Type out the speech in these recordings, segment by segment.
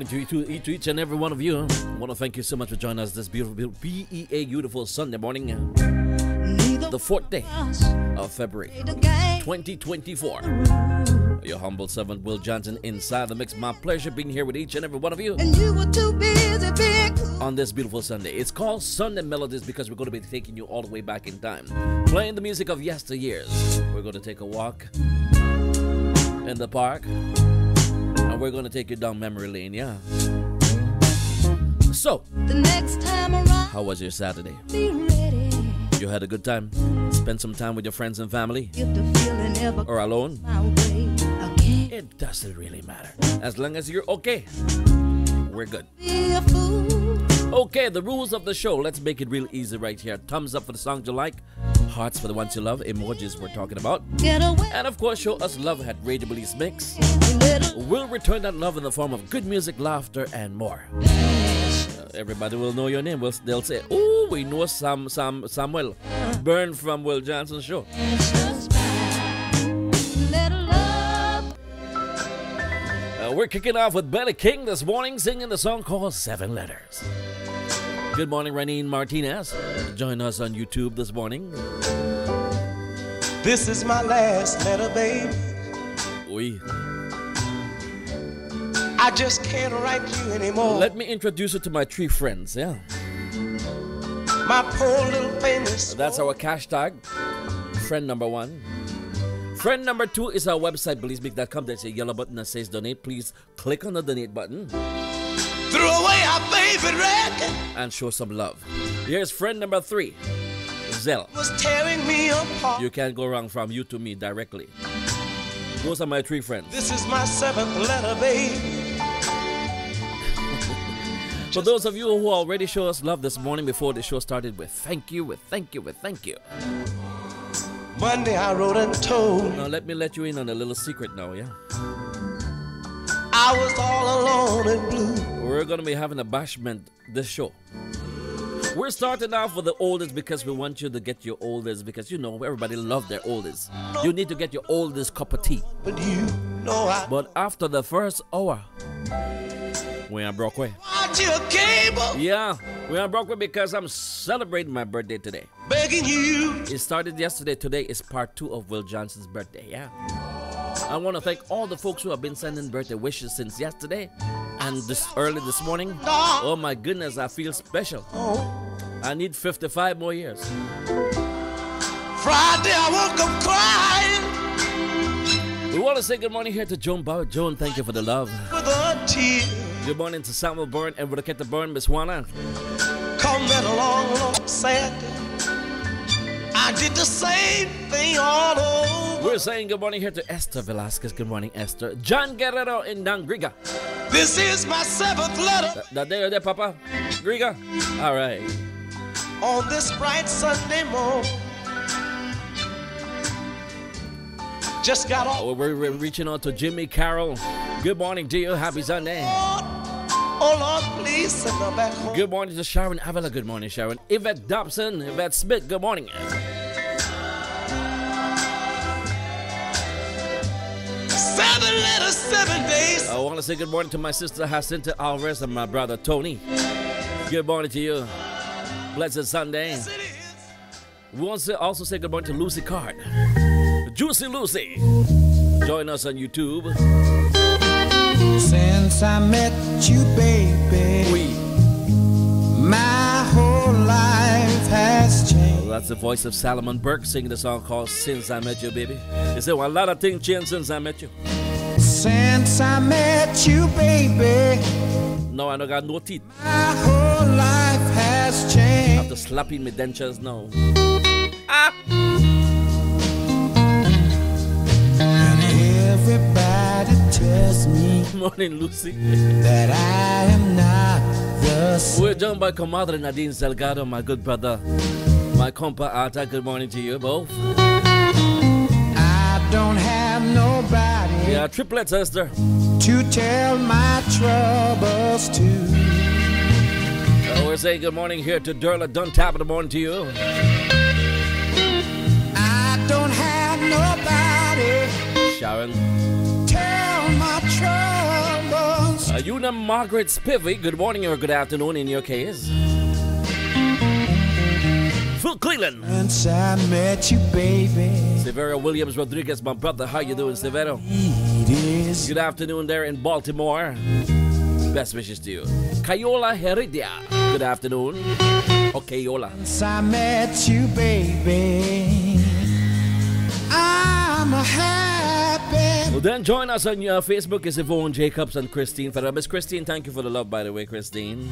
morning to, to, to each and every one of you. I want to thank you so much for joining us this beautiful, beautiful BEA beautiful Sunday morning, uh, the fourth day of February 2024. Your humble servant Will Johnson inside the mix. My pleasure being here with each and every one of you And you were too busy being cool. on this beautiful Sunday. It's called Sunday Melodies because we're going to be taking you all the way back in time, playing the music of yesteryears. We're going to take a walk in the park, we're going to take you down memory lane. Yeah. So, The next time around, how was your Saturday? be ready. You had a good time? Spend some time with your friends and family? If the feeling ever Or alone? It doesn't really matter. As long as you're okay, we're good. Be a fool. Okay, the rules of the show. Let's make it real easy right here. Thumbs up for the songs you like, hearts for the ones you love, emojis we're talking about. Get away, And of course, show us love at Radio Belizemix. We'll return that love in the form of good music, laughter, and more. Uh, everybody will know your name. We'll, they'll say, Oh, we know Sam, Sam, Samuel Burn from Will Johnson's show. Uh, we're kicking off with Betty King this morning singing the song called Seven Letters. Good morning, Renine Martinez. Join us on YouTube this morning. This is my last letter, babe. We I just can't write you anymore. let me introduce you to my three friends. Yeah, my poor little famous. that's our hashtag. Friend number one. Friend number two is our website, belizemix.com. There's a yellow button that says donate. Please click on the donate button Threw away our favorite record. and show some love. Here's friend number three, Zelle. Was tearing me apart. You can't go wrong from you to me directly. Those are my three friends. This is my seventh letter, babe. For those of you who already show us love this morning before the show started, with thank you, with thank you, with thank you. Monday I wrote and told Now let me let you in on a little secret now, yeah? I was all alone and blue. We're gonna be having a bashment this show. We're starting off with the oldest because we want you to get your oldest because you know everybody love their oldest. You need to get your oldest cup of tea. But you know I But after the first hour, we are Brockway. watch your cable, Yeah, we are Brockway because I'm celebrating my birthday today. begging you. It started yesterday. Today is part two of Will Johnson's birthday. Yeah. I want to thank all the folks who have been sending birthday wishes since yesterday and this early this morning. Oh my goodness, I feel special. I need 55 more years. Friday I woke up crying We want to say good morning here to Joan Bauer. Joan, thank you for the love. with a tear. Good morning to Samuel Byrne and Rebecca Byrne, Miss Juana. Come that long, long Saturday. I did the same thing all over. We're saying good morning here to Esther Velasquez. Good morning, Esther. John Guerrero in Dangriga. This is my seventh letter That there, there, Papa. Griga. All right. on this bright Sunday morning. Just got off. Oh, we're, we're reaching out to Jimmy Carroll. Good morning to you. Happy Sunday. Oh Lord, please send her back home. Good morning to Sharon Avila. Good morning, Sharon. Yvette Dobson. Yvette Smith. Good morning. Seven letters, seven days. I want to say good morning to my sister Jacinta Alvarez and my brother Tony. Good morning to you. Blessed Sunday. Yes, it is. We want to also say good morning to Lucy Card. Juicy Lucy. Join us on YouTube. Since Since I met you, baby, Oui. my whole life has changed. Well, that's the voice of Solomon Burke singing the song called Since I Met You, Baby. He said, well, a lot of things changed since I met you. Since I met you, baby, No, I don't got no teeth. my whole life has changed. After slapping my dentures now. Ah. And everybody tells me Morning, Lucy. that I am not the same. We're joined by Comadre Nadine Salgado, my good brother. My compa Arta, good morning to you both. I don't have nobody Yeah, triplets, Esther. to tell my troubles to. Uh, we're saying good morning here to Derla Duntap the morning to you. I don't have nobody Sharon. tell my troubles. Uh, Una Margaret Spivey, good morning or good afternoon in your case. Phil Cleland. Since I met you, baby, Severo Williams Rodriguez, my brother. How you doing, Severo? Good afternoon there in Baltimore. Best wishes to you. Kayola Heredia. Good afternoon. Okay, Kayola. since I met you, baby. I'm a happy. Well, then join us on your Facebook is Yvonne Jacobs and Christine Ferrer. Miss Christine, thank you for the love, by the way, Christine.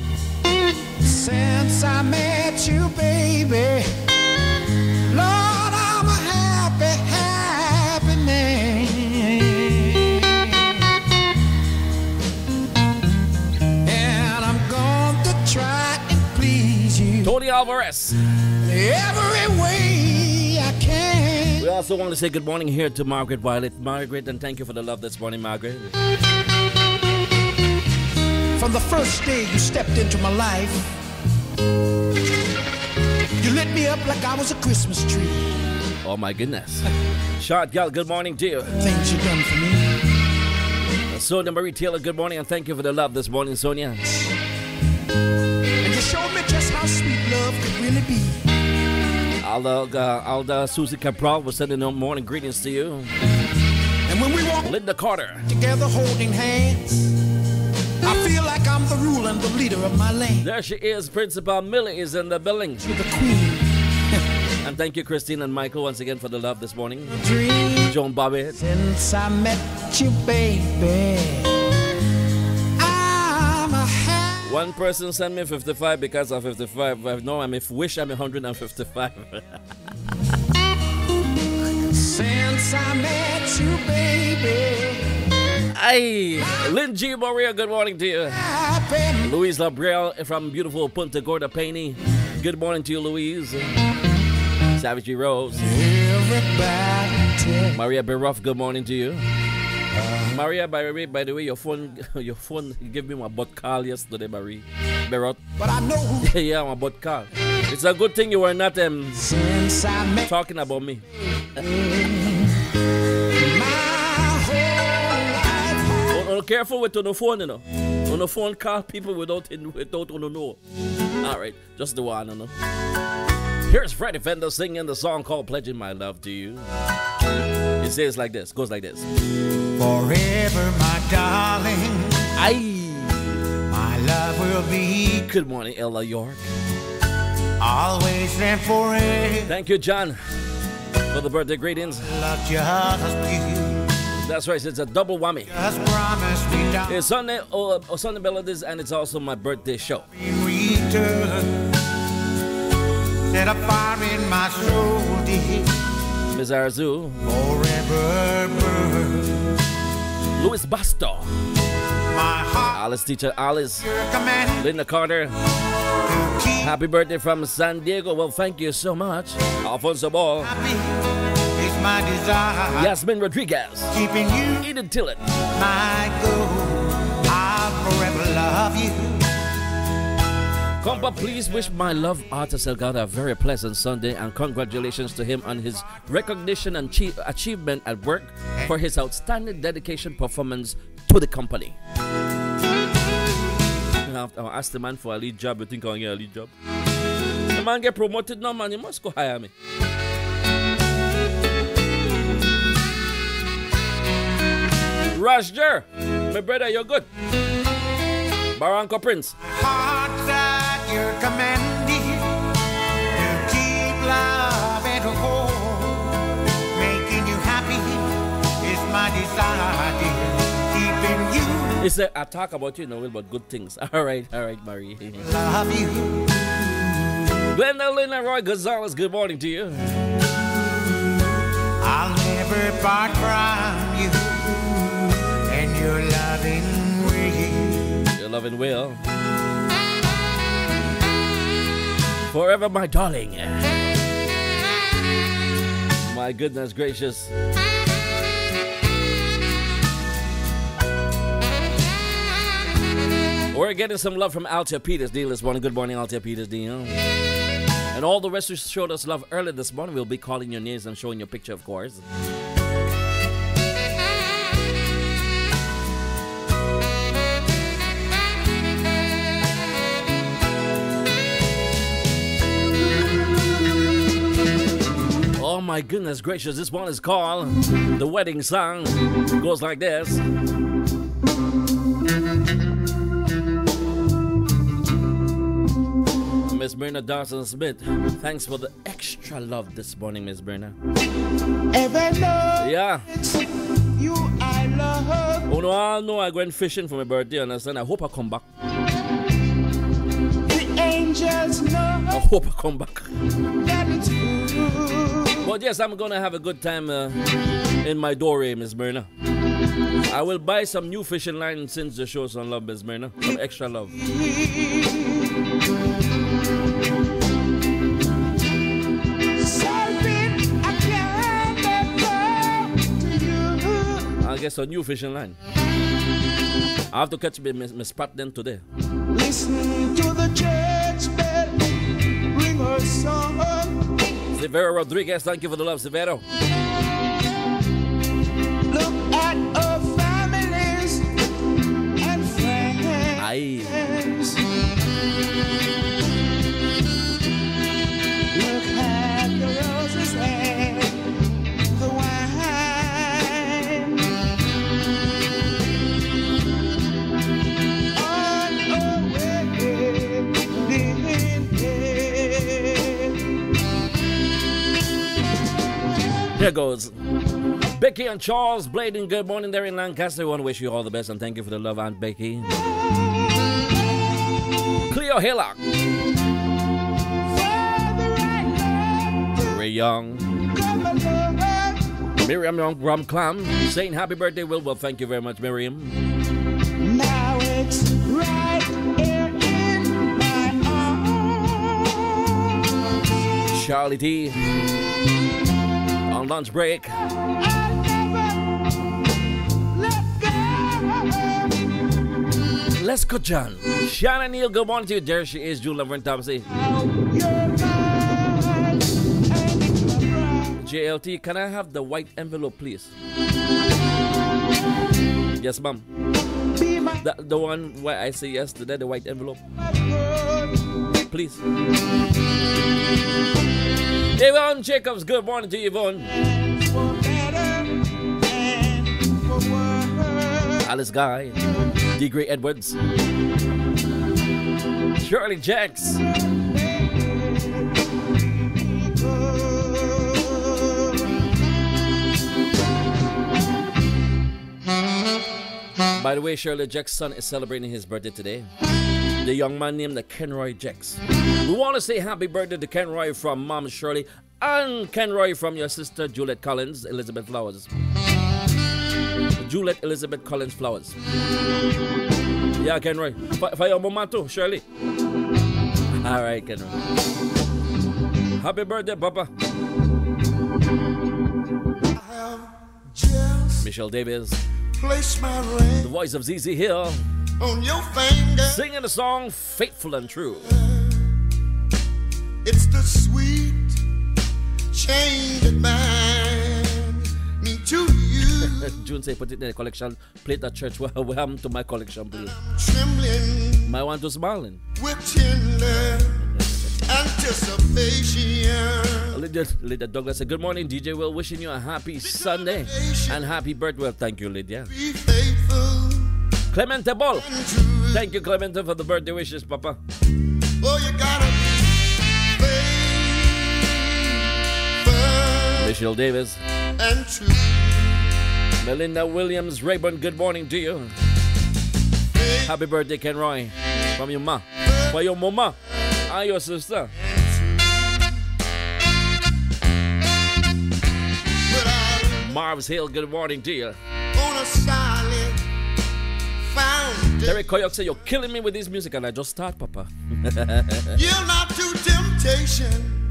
Since I met you, baby. Lord, I'm a happy, happy man. And I'm going to try and please you Tony Alvarez. every way I can. We also want to say good morning here to Margaret Violet. Margaret, and thank you for the love this morning, Margaret. From the first day you stepped into my life, you lit me up like I was a Christmas tree. Oh my goodness. Shot Gal, good morning to you. Things you done for me. Sonia Marie Taylor, good morning, and thank you for the love this morning, Sonia. And you showed me just how sweet love could really be. Alda, uh, Alda Susie Cabral was sending no morning greetings to you. And when we walk Linda Carter, together holding hands, I feel like I'm the ruler and the leader of my land. there she is. Principal Millie is in the building. You're the queen. And thank you, Christine and Michael, once again for the love this morning. Dream Joan Bobbitt. since I met you, baby. I'm. One person sent me 55 because of 55. I know I'm if wish I'm 155. Since I met you, baby. Hey, Lynn G. Maria, good morning to you. Louise Labrel from beautiful Punta Gorda, Paney. Good morning to you, Louise. Savage Rose. Everybody Maria Beruff, good morning to you. Maria, by the way, by the way, your phone, your phone gave me my butt call yesterday, Marie. Berot. But I know who yeah, my butt call. It's a good thing you were not um, since I met talking about me. Careful with on the phone, you know. On the phone, call people without without on the know. All right, just the one, you know. Here's Freddie Fender singing the song called "Pledging My Love to You." It says like this, goes like this. Forever, my darling, Aye. my love will be Good morning, Ella York. always and forever. Thank you, John, for the birthday greetings. Love just you. That's right, it's a double whammy. Just promise me, darling, It's Sunday, oh, uh, oh, Sunday melodies, and it's also my birthday show. Set a fire in my soul, dear, Ms. Arzu, forever burn. Louis Basto, My heart, Alice teacher Alice, Linda Carter. Happy birthday from San Diego. Well, thank you so much. Alfonso Ball, happy my desire. Yasmin Rodriguez, Keeping you Eden Tillett, my goal. I'll forever love you. Compa, please wish my love artist Elgada a very pleasant Sunday and congratulations to him on his recognition and chi- achievement at work for his outstanding dedication performance to the company. I asked the man for a lead job. You think I'll get a lead job? The man get promoted now, man. You must go hire me. Roger, My brother, you're good. Barranco Prince. Heart's at your command, dear, to keep love and hold. Making you happy is my desire, dear. Keeping you, It's a, I talk about you, you know, about good things. All right, all right, Marie. love you. Glenda Lynn Roy Gonzalez, good morning to you. I'll never part from you your loving way. You're loving well. Forever, my darling. My goodness gracious. We're getting some love from Altia Peters D this morning. Good morning, Altia Peters D. And all the rest who showed us love early this morning, we'll be calling your names and showing your picture, of course. My goodness gracious, this one is called The Wedding Song. Goes like this. Miss Myrna Dawson Smith, thanks for the extra love this morning, Miss Myrna. Yeah. you I love. Oh no, I know I went fishing for my birthday, understand? I hope I come back. The angels know I hope I come back. That it's true. But yes, I'm gonna have a good time uh, in my doorway, Miss Myrna. I will buy some new fishing line since the show's on love, Miss Myrna. Some extra love. I can't let go to you. I'll get some new fishing line. I have to catch Miss, Miss Pat then today. Listen to the church bell ring her song. Severo Rodriguez, thank you for the love, Severo. Look at our families and friends. Aye. Here goes. Becky and Charles Bladen, good morning there in Lancaster. We want to wish you all the best and thank you for the love, Aunt Becky. Cleo Hillock, Ray Young, Miriam Young Rum Clam, saying happy birthday, Will. Well, thank you very much, Miriam. Now it's right here in my arms. Charlie T. Lunch break. Let's go, John. Shannon Neal, good morning to you. There she is, Julie Laverne Thompson. JLT, can I have the white envelope, please? Yes, ma'am. The, the one where I say yes that, the white envelope, please. Yvonne Jacobs, good morning to you, Yvonne. Alice Guy, D. Gray Edwards, Shirley Jacks, By the way, Shirley Jack's son is celebrating his birthday today. The young man named the Kenroy Jacks. We want to say happy birthday to Kenroy from Mom Shirley and Kenroy from your sister Juliet Collins, Elizabeth Flowers. Juliet Elizabeth Collins Flowers. Yeah, Kenroy. For, for your mama too, Shirley. All right, Kenroy. Happy birthday, Papa. Michelle Davis, place my ring the voice of ZZ Hill, on your finger. singing the song Faithful and True. It's the sweet change that binds me to you. June say put it in the collection. Play it at church. What happened to my collection, please? Trembling My one to smiling. with tender anticipation. Lydia, Lydia Douglas said, Good morning, DJ Will. Wishing you a happy Sunday and happy birthday. Well, thank you, Lydia. Be faithful Clemente Ball. Thank you, Clemente, for the birthday wishes, Papa. Oh, you gotta Michelle Davis. and true. Melinda Williams, Rayburn, good morning to you. Happy birthday, Ken Roy. From your ma. For your mama and your sister. Marv's Hill, good morning to you. On a solid foundation. Terry Koyok said, You're killing me with this music, and I just start, Papa. Yield not to temptation.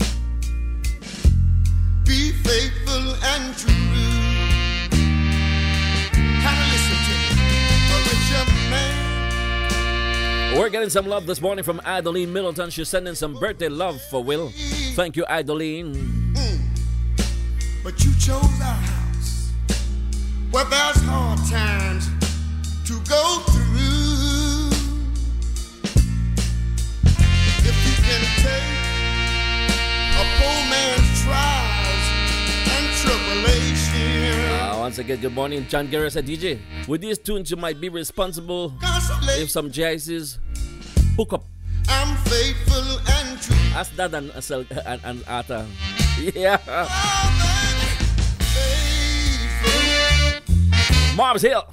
Be faithful and true. Kind of listen to me. A richer man. We're getting some love this morning from Adeline Middleton. She's sending some birthday love for Will. Thank you, Adeline. Mm. But you chose our house. Where there's hard times to go through. Take a poor man's trials and tribulation, Uh, once again, good morning. John Garrett said, DJ, with these tunes, you might be responsible if some JICs hook up. I'm faithful and true. Ask that and, and, and Arthur. Yeah. Oh, faithful, Hill.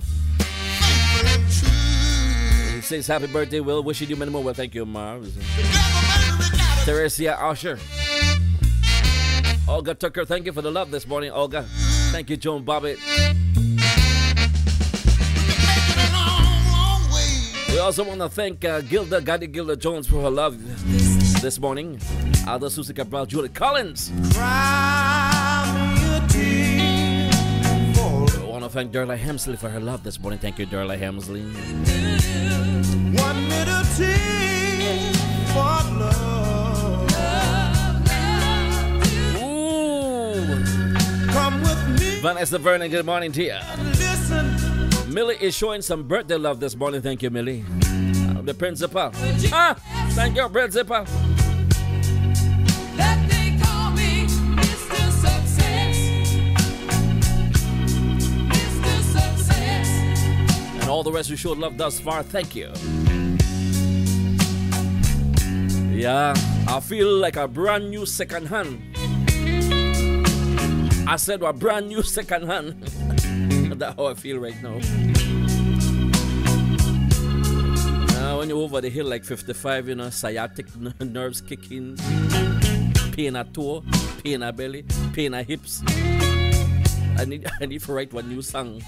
and. He says, Happy birthday, Will. Wishing you many more. Well, thank you, Marv. Gotta Teresia Usher. Olga Tucker, thank you for the love this morning, Olga. Thank you, Joan Bobbitt. We also want to thank uh, Gilda, Gadi Gilda Jones for her love this morning. Alda Susie Cabral, Julie Collins. I want to thank Darla Hemsley for her love this morning. Thank you, Darla Hemsley. one little tear Vanessa Vernon, good morning to you. Millie is showing some birthday love this morning. Thank you, Millie. The principal. Ah, thank you, principal. That they call me Mr. Success. Mr. Success. And all the rest who showed love thus far, thank you. Yeah, I feel like a brand new second hand. I said a brand new second hand. That's how I feel right now. Uh, when you're over the hill like 55, you know, sciatic nerves kick in, pain at toe, pain at belly, pain at hips. I need, I need to write one new song.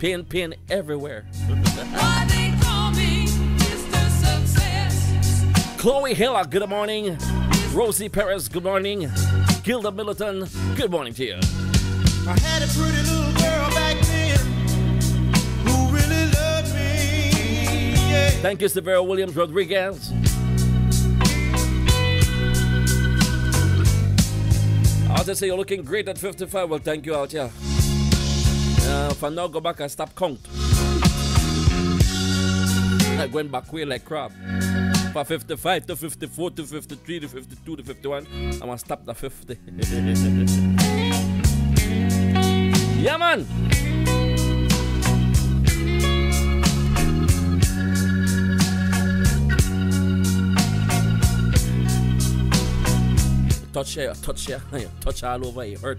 Pain, pain everywhere. Why they call me Mr. Success. Chloe Hiller, good morning. Rosie Perez, good morning. Gilda Militon, good morning to you. I had a pretty little girl back then who really loved me. Yeah. Thank you, Severo Williams Rodriguez. Just say you're looking great at 55. Well, thank you out here. Uh, for now, go back and stop count. I went back way like crap. For 55 to 54 to 53 to 52 to 51, I'm gonna stop the 50. yeah, man. touch here, touch here, touch all over, it hurt.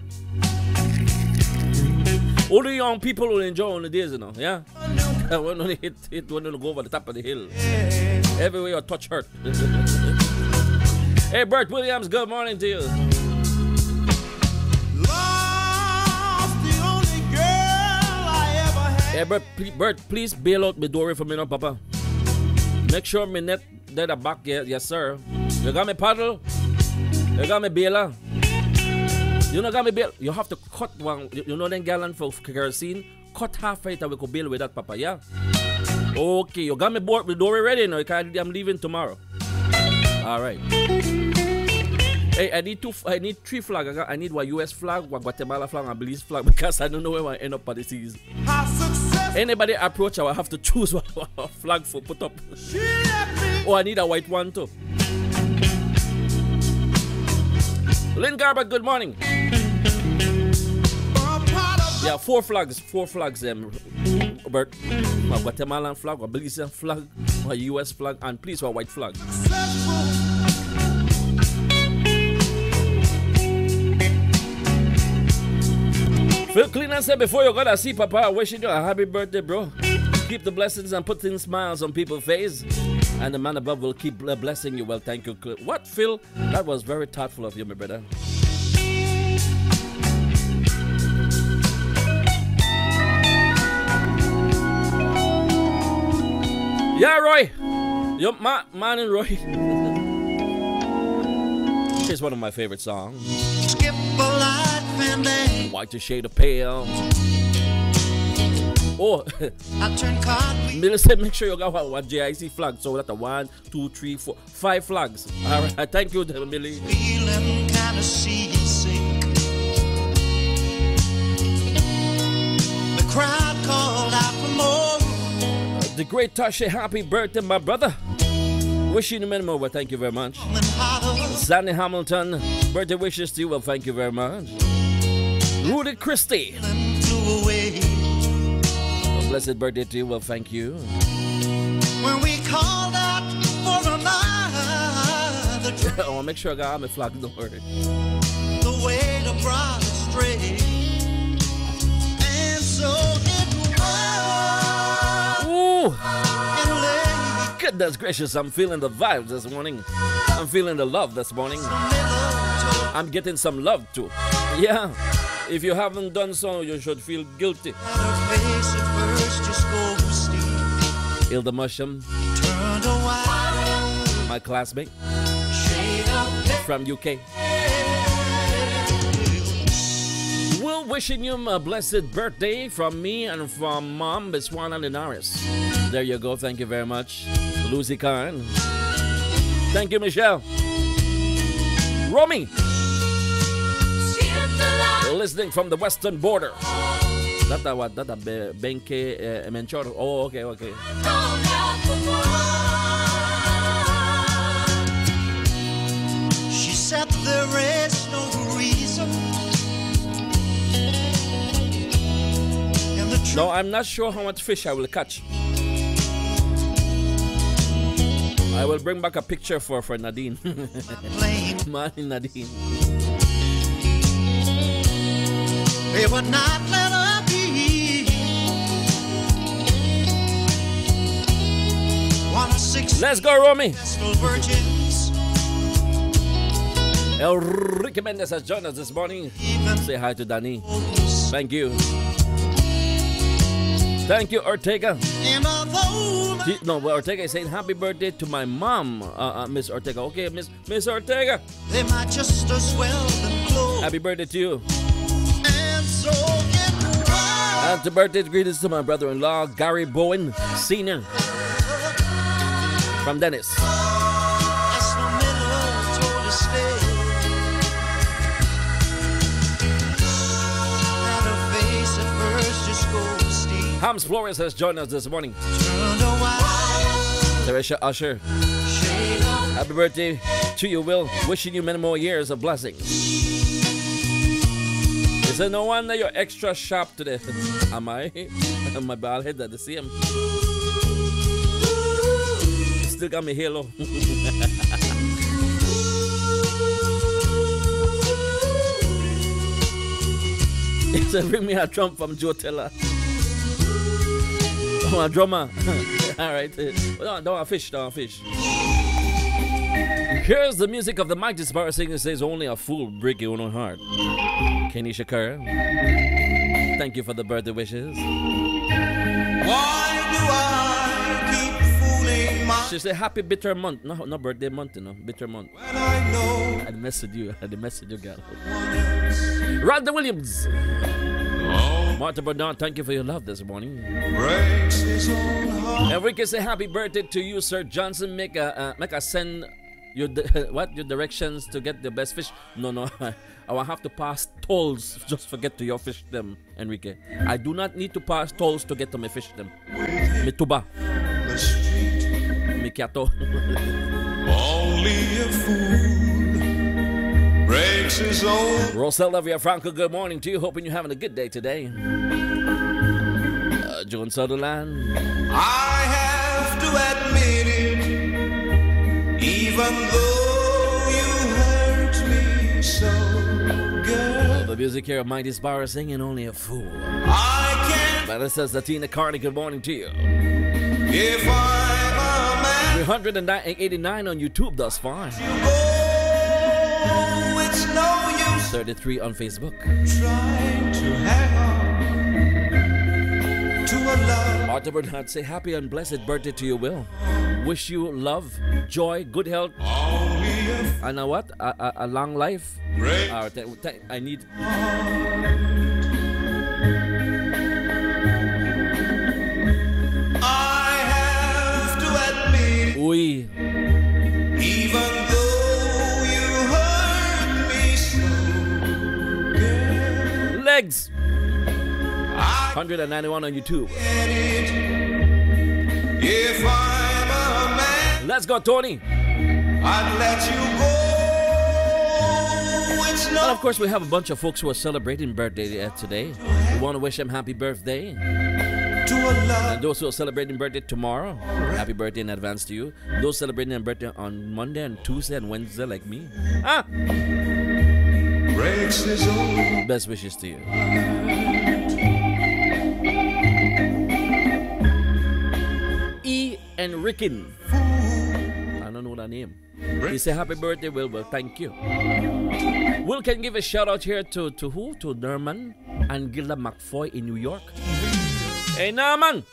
All the young people will enjoy on the days, you know, yeah? when they hit, hit, they go over the top of the hill. Everywhere you touch hurt. hey, Bert Williams, good morning to you. Lost the only girl I ever had. Hey, Bert, please, Bert, please bail out my door for me now, Papa. Make sure my net dead back, yeah, yes, sir. You got me paddle? You got me bailer? You know got me bail? You have to cut one, you, know them gallon for kerosene? Cut half right and we could bail with that, Papa, yeah? Okay, you got me board, the door ready now, I'm leaving tomorrow. Alright. Hey, I need two. I need three flags. I, need one U.S. flag, one Guatemala flag, and Belize flag because I don't know where I end up at the season. Anybody approach, I will have to choose one flag for put up. Oh, I need a white one too. Lynn Garber, good morning. For a pot of Yeah, four flags, four flags. Um, Bert. A Guatemalan flag, a Belizean flag, a US flag, and please a white flag. Phil Clean said before you gotta see Papa, wishing you a happy birthday, bro. Keep the blessings and putting smiles on people's face. And the man above will keep blessing you. Well, thank you. What, Phil? That was very thoughtful of you, my brother. Yeah, Roy. Yo, ma, man and Roy. It's one of my favorite songs. Skip a light and White to shade of pale. Oh, I turn card. Said make sure you got one, one JIC flag. So that's a one, two, three, four, five flags. All right, thank you, Millie. Feeling kind of seasick. The crowd called out for more. The great Tasha, happy birthday, my brother. Wishing you many more, well, thank you very much. And. Sandy Hamilton, birthday wishes to you, well, thank you very much. Rudy Christie, a blessed birthday to you, well, thank you. When we called out for another drink, oh, make sure I got my don't worry. the brought us straight. And so. Goodness gracious, I'm feeling the vibes this morning. I'm feeling the love this morning. I'm getting some love too. Yeah. If you haven't done so, you should feel guilty. Hilda Musham, my classmate from UK. Wishing you a blessed birthday from me and from Mom, Miss Juana Linares. There you go. Thank you very much. Lucy Khan. Thank you, Michelle. Romy, listening from the western border. That a what? That a Be- Benque uh, Menchor. Oh, okay, okay. She said there is No, I'm not sure how much fish I will catch. I will bring back a picture for, for Nadine. blame. Money Nadine. They would not let her be. One six Let's go, Romy. successful virgins. Enrique Mendez has joined us this morning. Even Say hi to Danny. Thank you. Thank you, Ortega. And although He- no, well, Ortega is saying happy birthday to my mom, uh, uh, Miss Ortega. Okay, Miss Miss Ortega. they might just as well. Happy birthday to you. And so was. Happy birthday greetings to my brother-in-law, Gary Bowen, Senior. From Dennis. Hams Flores has joined us this morning. Turned a white Teresha Usher. Happy birthday to you, Will. Wishing you many more years of blessings. Is said, no wonder you're extra sharp today. Am I? My bald head at the same. Still got me halo. It's a bring me a trump from Joe Teller. A drummer. All right. Uh, don't, don't fish, don't fish. Here's the music of the mighty Sparrow singer says only a fool break your own heart. Kenny Shakira. Thank you for the birthday wishes. Why do I keep fooling my She said happy bitter month. No, not birthday month, you know. Bitter month. when I know I messaged you. I messaged you, girl. Rhonda Williams. Martha Bernard, thank you for your love this morning. breaks his own heart? And we can say happy birthday to you, Sir Johnson. Make a uh, make a send your what your directions to get the best fish. No, no, I will have to pass tolls just to get to your fish them, Enrique. I do not need to pass tolls to get to my fish them. Me tuba, me only a fool his own. Rosella Villafranco, good morning to you. Hoping you're having a good day today. Uh, Joan Sutherland. I have to admit it, even though you hurt me so, girl. The music here of Mighty Sparrow singing Only a Fool. I can't Now this says Tina Carney, good morning to you. if I'm a man. 389 on YouTube thus far. Use 33 on Facebook. trying to hang on to a love. Martha Bernhardt say happy and blessed birthday to you, Will. Wish you love, joy, good health, and a what? A, a, a long life. Uh, I need. I have legs. 191 on YouTube. If I'm a man, Let's go, Tony. I'd let you go. It's And of course, we have a bunch of folks who are celebrating birthday uh, today. We want to wish them happy birthday. to a love. And those who are celebrating birthday tomorrow, happy birthday in advance to you. Those celebrating their birthday on Monday and Tuesday and Wednesday, like me, ah, breaks his own. best wishes to you. E. Enriquin. I don't know that name. He say happy birthday, Will. Well, thank you. Will can give a shout out here to, to who? To Norman and Gilda McFoy in New York. Hey, Norman!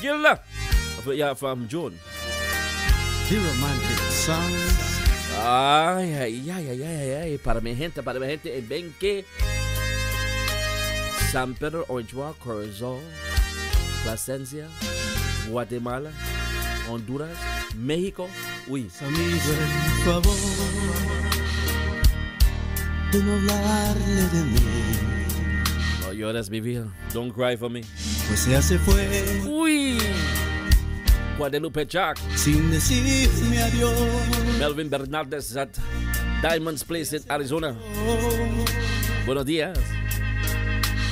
Gilda! Yeah, from June. The romantic songs. Ay, ay, ay, ay, ay, ay, para mi gente, para mi gente en Benque, San Pedro, Walk, Corazon, Plasencia, Guatemala, Honduras, México. Uy, Amigo, el favor de no hablarle de mí, no llores mi vida, don't cry for me. pues ya se fue. Uy, Guadalupe Jack, sin decirme adiós. Melvin Bernaldez at Diamonds Place in Arizona. Buenos días.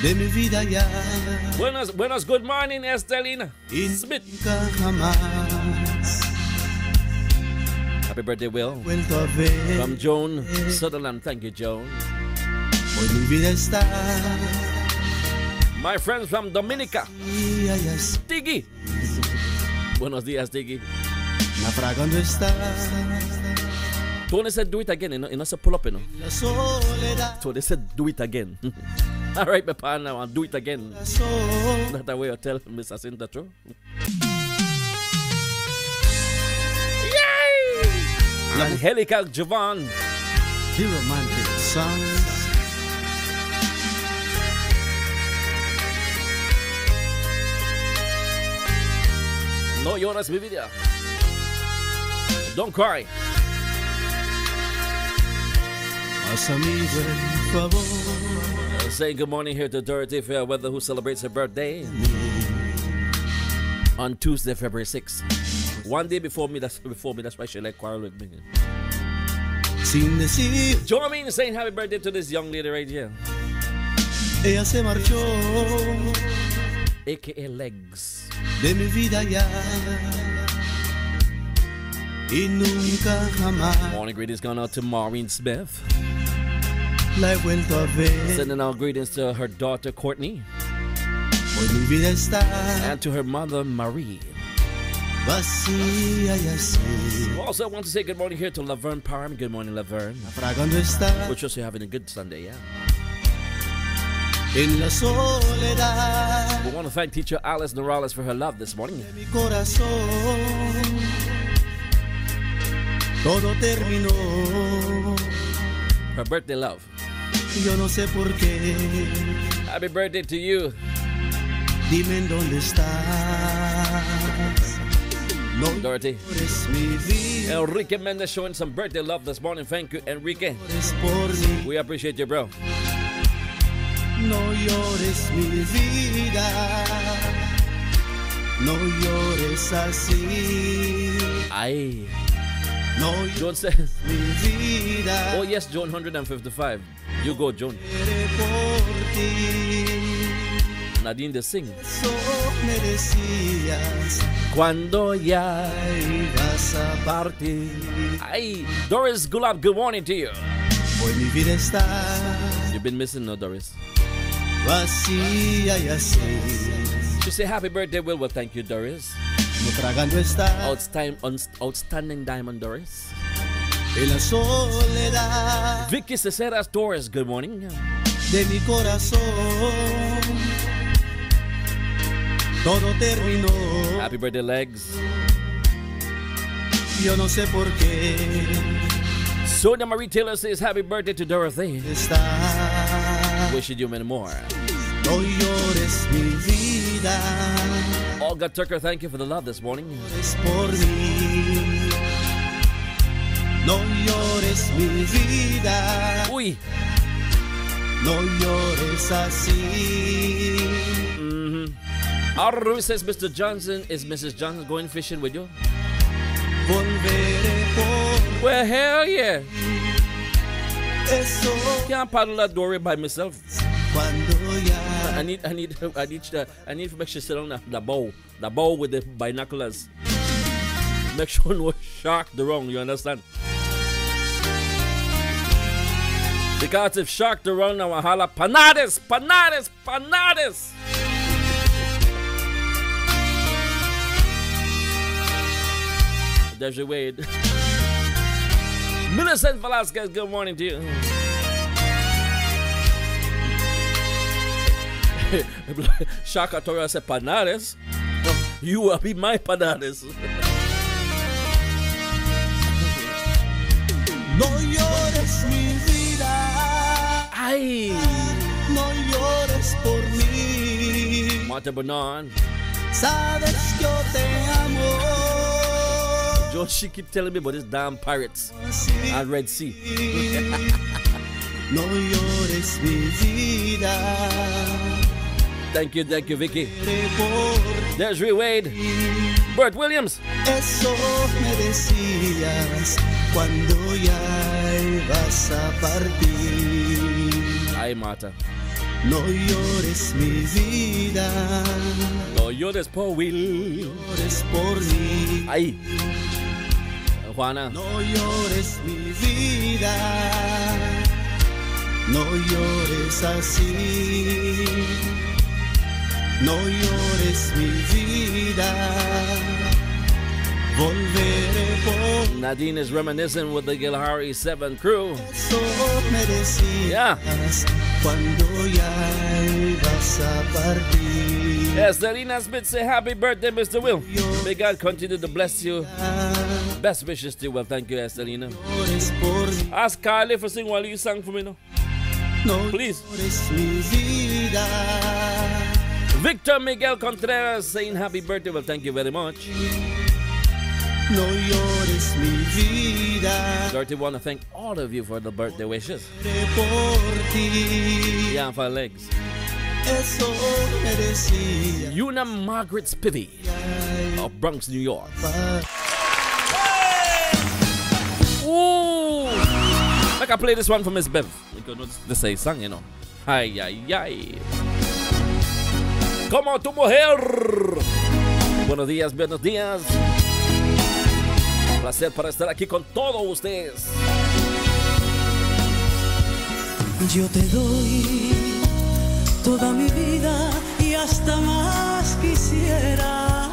De mi vida ya Buenos, buenos, good morning, Estelina Smith. jamás Happy birthday, Will. vuelto a ver. From Joan Sutherland. Thank you, Joan. Hoy mi vida está My friends from Dominica, y. Tiggy. Buenos días, Tiggy. naufragando está Tony said do it again, you know, you know, say pull up, you know. la soledad. Tony said do it again. All right, my pa now, and do it again. La. That's the way I tell Miss Jacinta true. Yay! Angelica Jovan. The romantic songs. No mi vida. Don't cry. Favor. Uh, saying good morning here to Dorothy Fairweather, who celebrates her birthday on Tuesday, February 6th. One day before me, that's before me, that's why she like quarrel with me. Sin decir, Join me in saying happy birthday to this young lady right here, ella se marchó aka Legs. de mi vida ya. Y nunca jamás Morning greetings going out to Maureen Smith. la he vuelto a ver. Sending out greetings to her daughter Courtney Hoy mi vida está and to her mother Marie. vacía y así. Also, I want to say good morning here to Laverne Parham. Good morning, Laverne. Which you're having a good Sunday, yeah. En la soledad We want to thank teacher Alice Norales for her love this morning. de mi corazón. Todo terminó. Her birthday love. Yo no sé por qué. Happy birthday to you. Dime en dónde estás. No Dorothy. llores mi vida. Enrique Mendez showing some birthday love this morning. Thank you, Enrique. llores por mí. We appreciate you, bro. No llores mi vida. No llores así. Aye. No llores says, mi vida. Oh, yes, John 155. You go, John. Lloré por ti. Nadine de sing. Cuando ya Ibas a partir. Ay, Doris Gulab, good morning to you. Hoy mi vida está You've been missing, no, Doris. Vacía y así. She say happy birthday, Will. Well, thank you, Doris. No tragando está Outstanding, outstanding diamond, Doris. en la soledad Vicky Ceceras, Doris, good morning. de mi corazón. Todo terminó. Happy birthday, Legs. Yo no sé por qué Sonia Marie Taylor says happy birthday to Dorothy. está. Wishing you many more. No llores mi vida. Olga Tucker, thank you for the love this morning. Es por mí. No llores mi vida. Uy, No llores así. Mm-hmm. Aura Ruiz says Mr. Johnson, is Mrs. Johnson going fishing with you? Volveré por Well, hell yeah. Can't paddle that dory by myself. I need, I need, I need, to, I need to make sure sit on the, the the bow with the binoculars. Make sure no shark the wrong. You understand? Because if shark the wrong, now I holla panades, panades, panades. There's your Wade. Millicent Velasquez, good morning to you. Shaka Torah said panades. You will be my panades. no llores mi vida. Ay, No llores por mí. Marta Bernard. Sabes que yo te amo. Joe, she keep telling me about this damn pirates and Red Sea. No llores mi vida. Thank you, thank you, Vicky. There's Ree Wade. Bert Williams. eso me decías cuando ya ibas a partir. Ay, Marta. No llores mi vida, No llores por Will. llores por mí. Ay. Juana. No llores mi vida, no llores así. No llores mi vida, Nadine is reminiscing with the Gilharry 7 crew. eso me decías Yeah. cuando ya ibas a partir. Yes, Selena Smith say happy birthday, Mr. Will. May God continue to bless you. Best wishes to you. Well, thank you, Estelina. Llores por mí, Ask Carly for sing while you sang for me now. no Please. llores mi vida. Victor Miguel Contreras saying happy birthday. Well, thank you very much. No llores mi vida, Dirty want to thank all of you for the birthday wishes. lloré por ti. Yeah, for legs. Eso. Una Margaret Spivey of Bronx, New York. Like I play this one for Miss Bev. Because it's the same song, you know. Ay, ay, ay. Como tu mujer. Buenos días, buenos días. Placer para estar aquí con todos ustedes. Yo te doy toda mi vida y hasta más quisiera.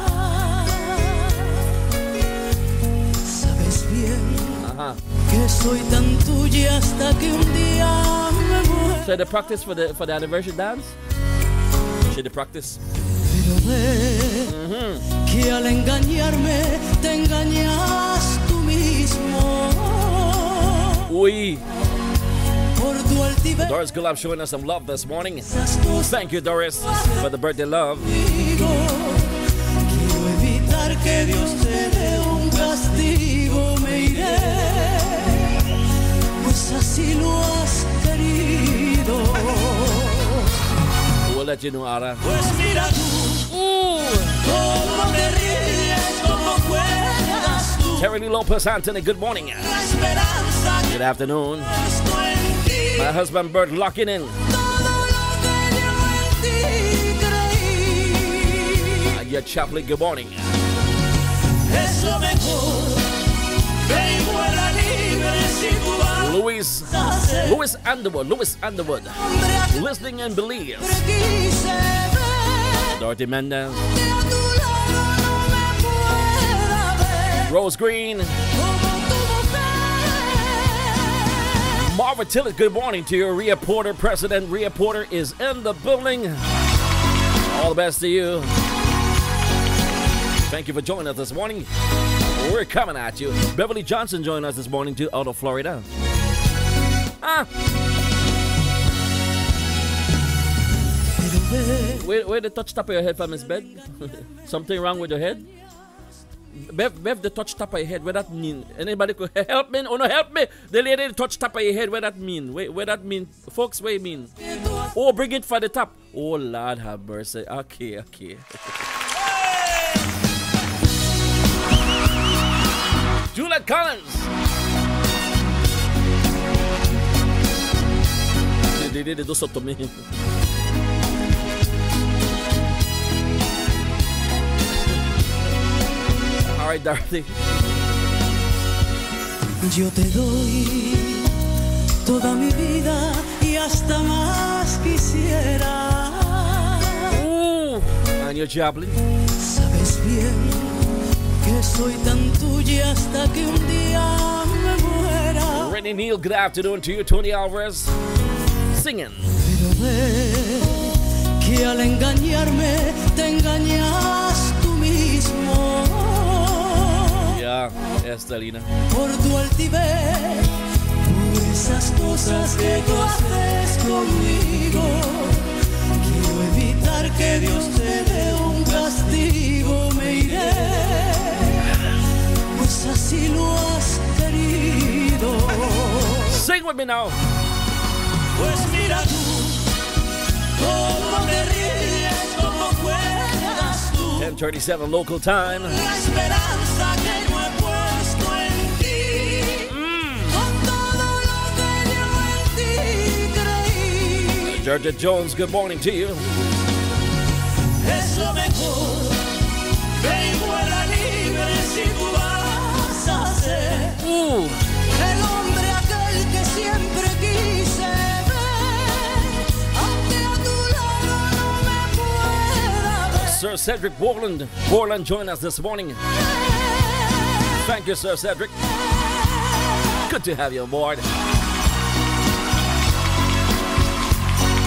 Muera. So the practice for the for the anniversary dance? Should the practice? Pero ve mm-hmm. que al engañarme te engañas tú mismo. Uy. Por tu altivez. Doris Gulab showing us some love this morning. Thank you, Doris, for the birthday love. We'll let you know, Ara. Pues mira tú, cómo te ríes, cómo juegas tú. Terry Lopez Anthony, good morning. La esperanza que Good afternoon. puesto en ti. My husband Bert locking in. Todo lo que yo en ti good morning. Louis, Louis Underwood, Louis Underwood, listening and believes. quise. Dorothy Mendez, Rose Green. Marva Tillett, good morning to you. Rhea Porter, President Rhea Porter is in the building. All the best to you. Thank you for joining us this morning. We're coming at you. Beverly Johnson joined us this morning too, out of Florida. Ah. Where, where the touch top of your head from, Miss Bed? Something wrong with your head? Bev, Bev, the touch top of your head, what that mean? Anybody could help me? Oh no, help me! The lady the touch top of your head, what that mean? What that mean? Folks, what you mean? Oh, bring it for the top. Oh Lord have mercy. Okay, okay. Juliet Collins. They did it also to me. All right, Dorothy. Yo te doy toda mi vida y hasta más quisiera. And your Chaplin. Sabes bien que soy tan tuya hasta que un día me muera. Rennie Neal, good afternoon to you. Tony Alvarez singing. Pero ve que al engañarme te engañas tú mismo. Yeah, Estelina. por tu altivez, por esas cosas que tú haces conmigo. Quiero evitar que Dios te dé un castigo, pues así lo has querido. Sing with me now. Pues mira tú, cómo te ríes, cómo juegas tú. 1037 local time. La esperanza que no he puesto en ti. Mm. Con todo lo que yo en ti creí. Georgia Jones, good morning to you. Eso mejor. Ve el hombre aquel que siempre quise ver. Sir Cedric Borland. Borland joined us this morning. Thank you, Sir Cedric. Good to have you aboard.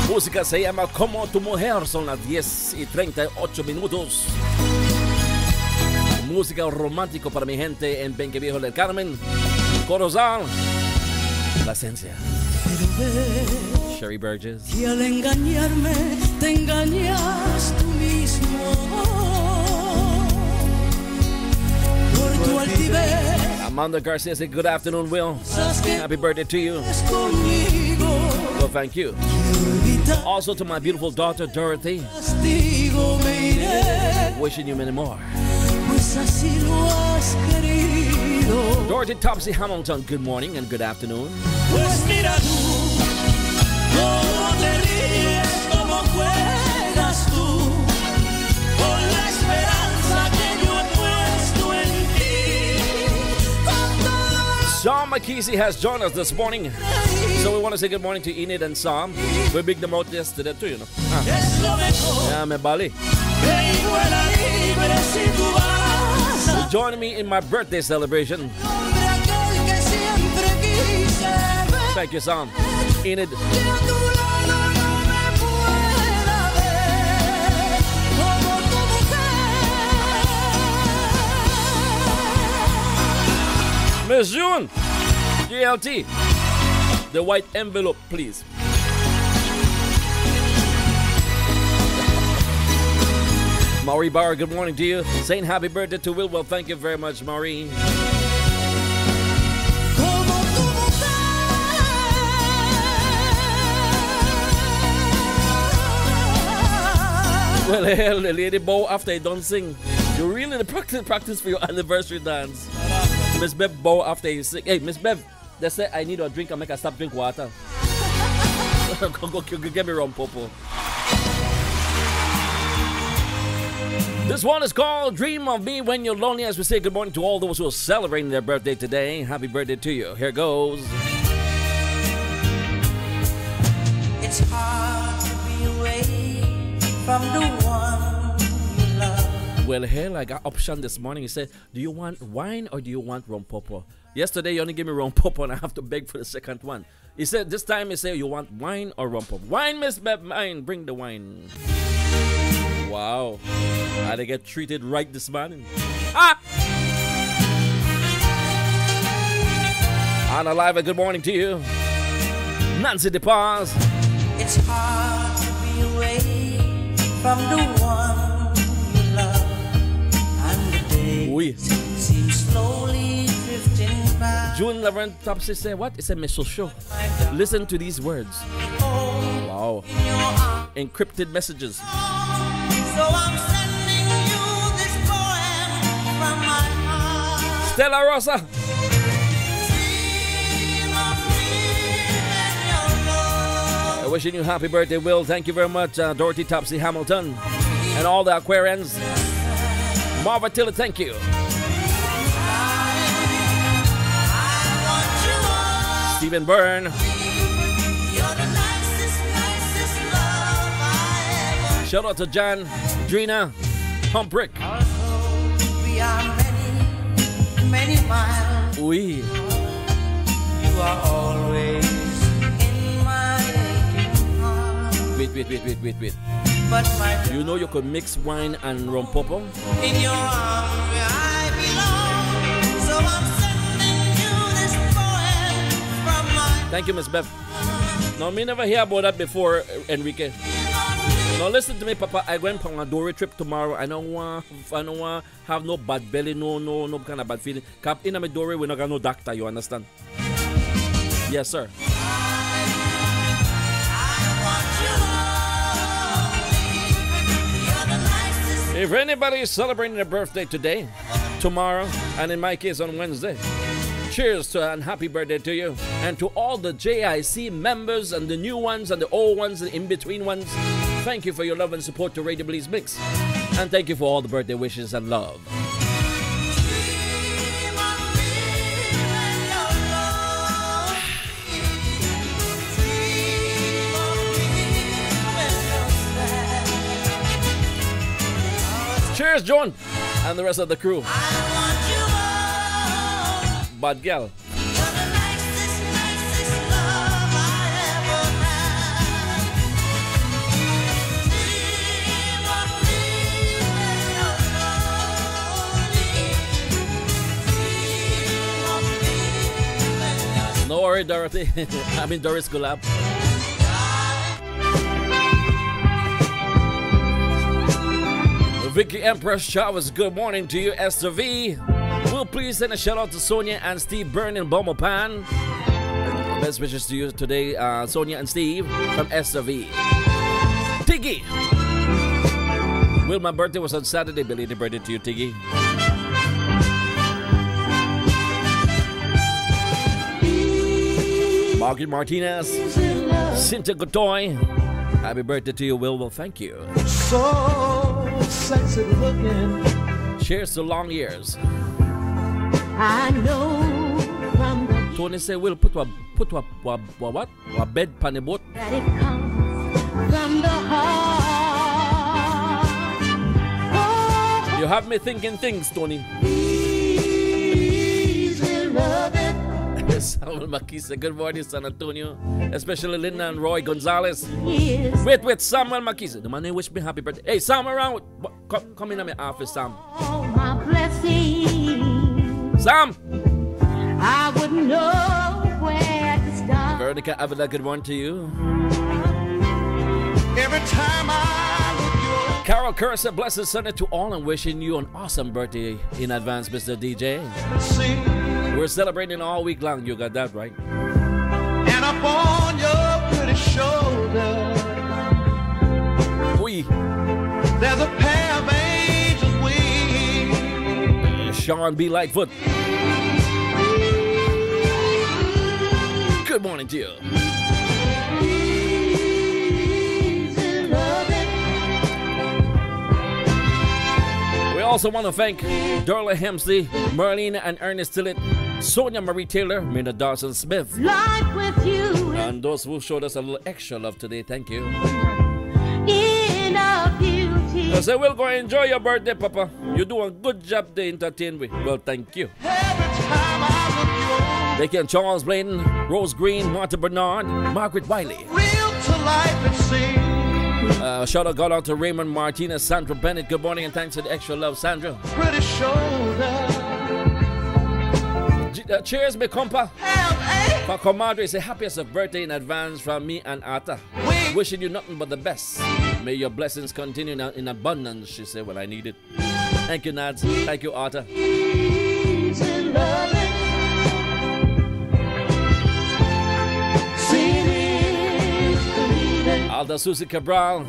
Música se llama Como tu mujer, son las 10 y 38 minutos. Música romántico para mi gente en Benque Viejo del Carmen. Corozal, la esencia. Sherry Burgess. Y al engañarme te engañas tú mismo por tu altivez Amanda Garcia said, Good afternoon, Will. Happy birthday to you. Well, thank you. Also to my beautiful daughter, Dorothy. castigo me iré Wishing you many more. pues así lo has querido Dorothy Topsy Hamilton, good morning and good afternoon. pues mira tú cómo te ríes cómo juegas tú con la esperanza que yo he puesto en ti Sam McKeesey has joined us this morning. So we want to say good morning to Enid and Sam. We big them out yesterday too, you know. Ah, es lo mejor yeah, me Bali. Joining me in my birthday celebration. Thank you, son. Enid. Miss June, GLT. The white envelope, please. Maury Barr, good morning to you. Saying happy birthday to Will. Well, thank you very much, Maury. Well, hell, the lady bow after you don't sing. You really practice practice for your anniversary dance. Miss Bev bow after you sing. Hey, Miss Bev, they say I need a drink and make her stop drink water. go, go, go, get me rum, Popo. This one is called Dream of Me When You're Lonely as we say good morning to all those who are celebrating their birthday today. Happy birthday to you. Here goes. It's hard to be away from the one you love. Well, here I got option this morning. He said, Do you want wine or do you want rum popo? Yesterday you only gave me rum popo and I have to beg for the second one. He said this time he said you want wine or rum popo. Wine, Miss Beb, mine, bring the wine. Wow. How they get treated right this morning. Ah! On alive, a good morning to you. Nancy DePaz. It's hard to be away from the one you love. And the days Oui. seem slowly drifting by. June Laverne Topsy said, What? It's a miso show. Listen to these words. Wow. Encrypted messages. Stella Rosa. I of me and your. Wishing you happy birthday, Will. Thank you very much, uh, Dorothy Topsy Hamilton. And all the Aquarians. Marva Tillett, thank you. Stephen Byrne. You're the nicest, nicest love I ever Shout out to John, Drina, Humprick. Although we are many, many miles, Oui. you are always in my heart. Wait, wait, wait, wait, wait, wait. But my You know you could mix wine and rum popo? in your arms where I belong. So I'm sending you this poem from my Thank you, Miss Bev. Now, me never hear about that before, Enrique. No, listen to me, Papa. I went on a Dory trip tomorrow. I don't want, I don't want have no bad belly, no, no, no kind of bad feeling. Cap in my Dory, we not got no doctor. You understand? Yes, sir. If anybody is celebrating a birthday today, tomorrow, and in my case on Wednesday, cheers to and happy birthday to you. And to all the JIC members and the new ones and the old ones and in between ones, thank you for your love and support to Radio Belizemix. And thank you for all the birthday wishes and love. Cheers, John, and the rest of the crew. Bad girl. No worry, Dorothy. I mean, Doris Gulab. Vicky Empress Chavez, good morning to you, Esther V. Will please send a shout out to Sonia and Steve Byrne in Belmopan. Best wishes to you today, uh, Sonia and Steve from Esther V. Tiggy. Will, my birthday was on Saturday. Belated birthday to you, Tiggy. Margaret Martinez, Cynthia Godoy. Happy birthday to you, Will. Well, thank you. So sexy looking. Cheers to long years. I know from the Tony say, Will, put what, put what, what, what, what, what bed pan the boat. that it comes from the heart. Oh, You have me thinking things, Tony. Easy loving. Samuel Makisa, good morning, San Antonio. Especially Linda and Roy Gonzalez. Yes, Wait, wait, Samuel Makisa. The man who wish me happy birthday. Hey, Sam around. Come, come in at my office, Sam. all my blessings. Sam! I wouldn't know where to start. Veronica Avila, good morning to you. Every time I look your Carol Cursa, blessed Sunday to all and wishing you an awesome birthday in advance, Mr. DJ. see We're celebrating all week long. You got that right. and upon your pretty shoulder We, there's a pair of angels wings. Sean B. Lightfoot. Good morning to you. Loving. also want to thank Darla Hemsley, Merlin, and Ernest Tillett, Sonia Marie Taylor, Mina Dawson Smith, Life with you and those who showed us a little extra love today. Thank you. in a beauty. I say, we'll go enjoy your birthday, Papa. You do a good job to entertain me. Well, thank you. They can Charles Bladen, Rose Green, Martha Bernard, Margaret Wiley. Real to life it seems. Uh, shout out got out to Raymond Martinez, Sandra Bennett. Good morning and thanks for the extra love, Sandra. Pretty shoulder. Uh, cheers, me compa. Have For Comadre, say happiest of birthday in advance from me and Arta. We- Wishing you nothing but the best. May your blessings continue in, in abundance, she said, when I need it. Thank you, Nads. Thank you, Arta. Easy loving. Seeing is believing. Alda Susie Cabral,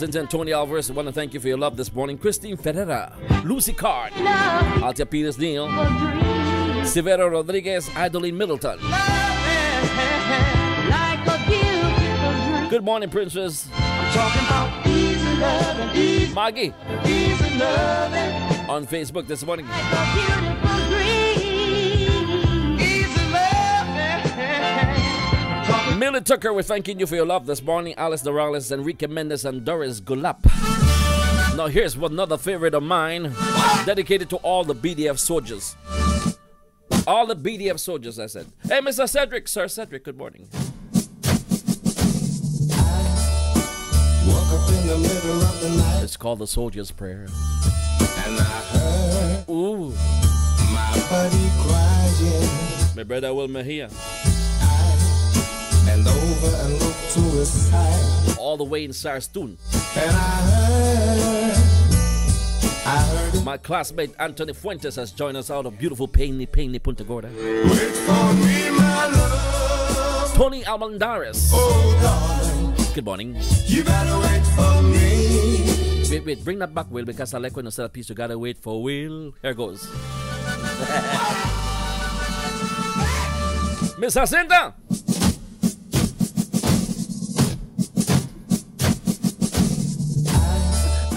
and Tony Alvarez, I want to thank you for your love this morning. Christine Ferreira, Lucy Card, Altia Peters Neal. Severo Rodriguez, Idoline Middleton. Like. Good morning, Princess. Maggie on Facebook this morning. like Millie Tucker, we're thanking you for your love this morning. Alice Dorales, Enrique Mendez, and Doris Gulab. Now, here's another favorite of mine, dedicated to all the BDF soldiers. All the BDF soldiers, I said. Hey, Mr. Cedric, Sir Cedric, good morning. It's called the Soldier's Prayer. and I heard Ooh, my buddy crying. my brother Will Mejia, Over and looked to side. all the way in Sarstoon. And I heard, I heard My classmate Anthony Fuentes has joined us out of beautiful Painey, Painey, Punta Gorda. wait for me, my love. Tony Almandares, Oh, good morning. you better wait for me. Wait, wait, bring that back, Will, because I like when you say that piece. You gotta wait for Will. Here goes. Miss Jacinta!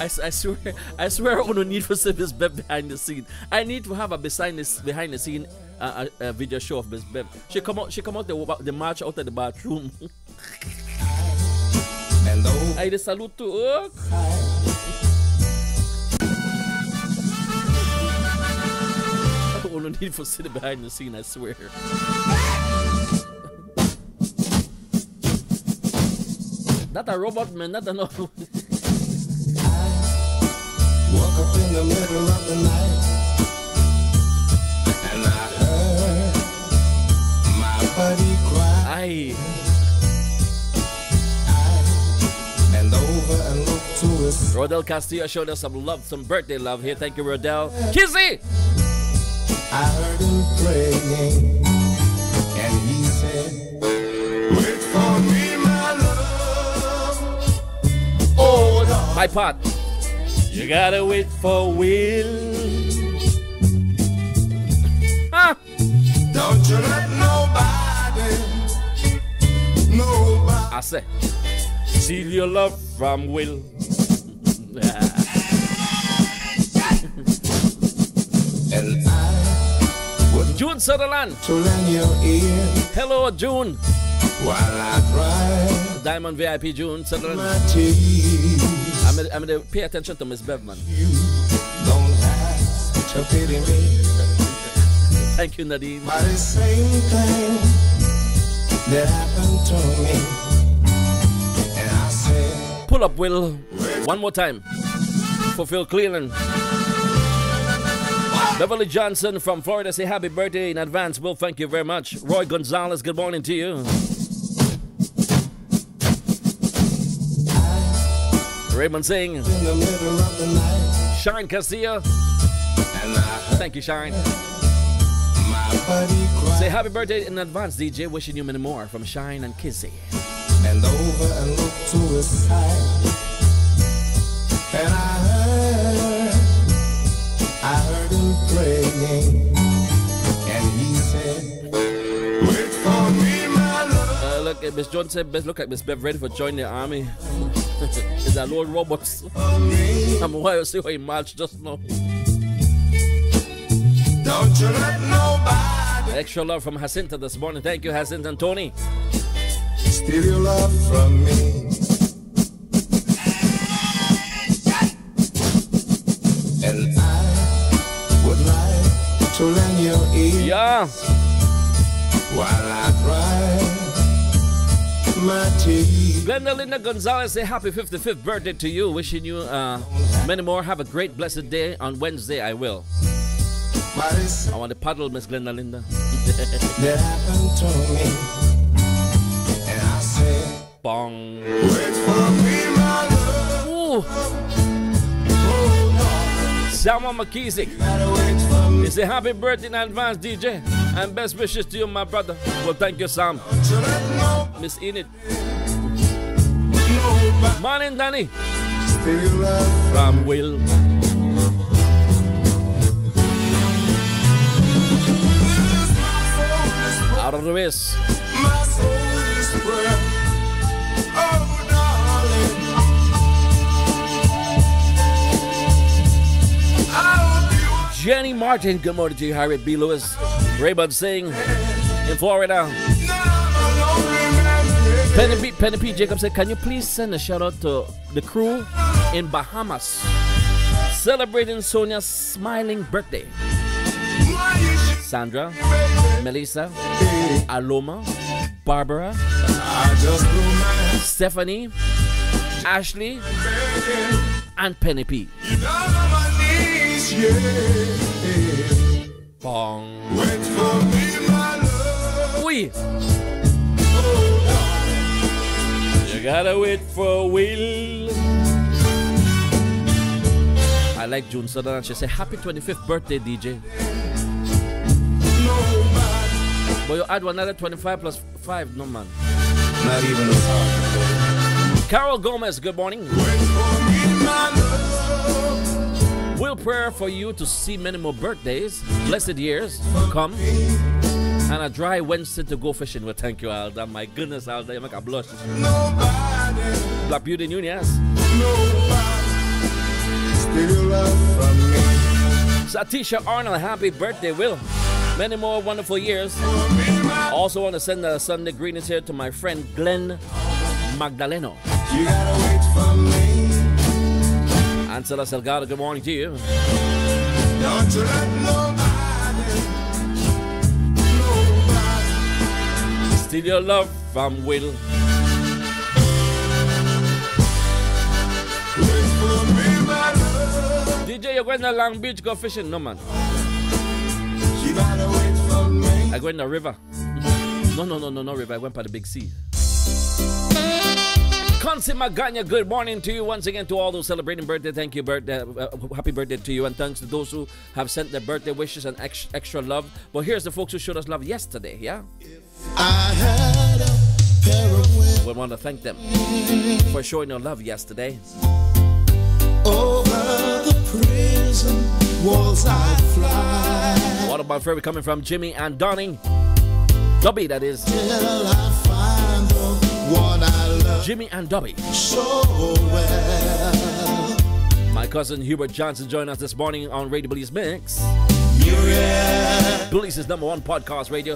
I, I swear, I swear, I don't need for service Beb behind the scene. I need to have a behind the behind the scene uh, uh, uh, video show of Miss Beb. She come out, she come out the, the march out of the bathroom. Over I de salute to her. I don't need for sitting behind the scene, I swear. Not a robot man, not a no. Woke up in the middle of the night. And I heard my buddy cry. Aye. And over and looked to his Rodel Castillo showed us some love, some birthday love here. Thank you, Rodel. Kizzy! I heard him praying, and he said, Wait for me, my love. Oh, My pot. You gotta wait for Will. Ah! don't you let nobody, nobody. I say, seal your love from Will. And I would June Sutherland. to lend your ear Hello, June. while I dry Diamond VIP June Sutherland. I'm gonna, pay attention to Miss Bevman. Thank you, Nadine. By the same thing that happened to me. And I said, Pull up, Will. One more time. For Phil Cleland. Beverly Johnson from Florida say happy birthday in advance. Will, thank you very much. Roy Gonzalez, good morning to you. Raymond Singh, Shine I thank you, Shine. Say happy birthday in advance, DJ. Wishing you many more from Shine and Kizzy. and over and looked to side. And I heard, I heard him praying, uh, Miss Jones said, best look at Miss Bev ready for joining the army. Is that Lord Roberts? I'm why you see why he marched just now. Don't you let nobody Extra love from Jacinta this morning. Thank you, Jacinta and Tony. steal your love from me. And I would like to lend your ear Yeah. while I dry Glenda Linda Gonzalez, say happy 55th birthday to you. Wishing you uh, many more. Have a great, blessed day. On Wednesday, I will. I want to paddle, Miss Glenda Linda. that I Bong. wait McKeesick. He say happy birthday in advance, DJ. And best wishes to you, my brother. Well, thank you, Sam. Miss Enid. Morning, Danny. From Will. Out of the you Jenny Martin, good morning to you, Harriet B. Lewis. Raybud Singh in Florida. Penny P, Penny P. Jacob said, Can you please send a shout out to the crew in Bahamas celebrating Sonia's smiling birthday? Sandra, Melissa, Aloma, Barbara, I just blew my Stephanie, Ashley, and Penny P. down on my knees, yeah. Bong. Wait for me, my love. Uy. Gotta wait for Will. I like June Sutherland. She said, Happy 25th birthday, DJ. But you add another 25 plus 5, no man. Not even a thought. Carol Gomez, good morning. Wait for me, my love. Will prayer for you to see many more birthdays, blessed years come, and a dry Wednesday to go fishing. Well, thank you, Alda. My goodness, Alda, you make a blush. Nobody, Black Beauty Nunez. nobody steal your love from me. Satisha Arnold, happy birthday, Will. Many more wonderful years. Also want to send a Sunday greetings here to my friend Glenn Magdaleno. You gotta wait for me. Ansela Salgado, good morning to you. Don't you let nobody, Steal your love from Will. DJ, you're going to Long Beach go fishing? No, man. I go in the river. No, no, no, no, no river. I went by the big sea. Consi Maganya, good morning to you once again to all those celebrating birthday. Thank you, birthday, uh, happy birthday to you, and thanks to those who have sent their birthday wishes and ex- extra love. But here's the folks who showed us love yesterday. Yeah, had a pair we want to thank them for showing their love yesterday. over the prison walls. I fly What about Furby coming from Jimmy and Donning? Dobby, that is till I find the one I love Jimmy and Dobby. so well. My cousin Hubert Johnson joined us this morning on Radio Belizemix. Muriel. Belize's number one podcast radio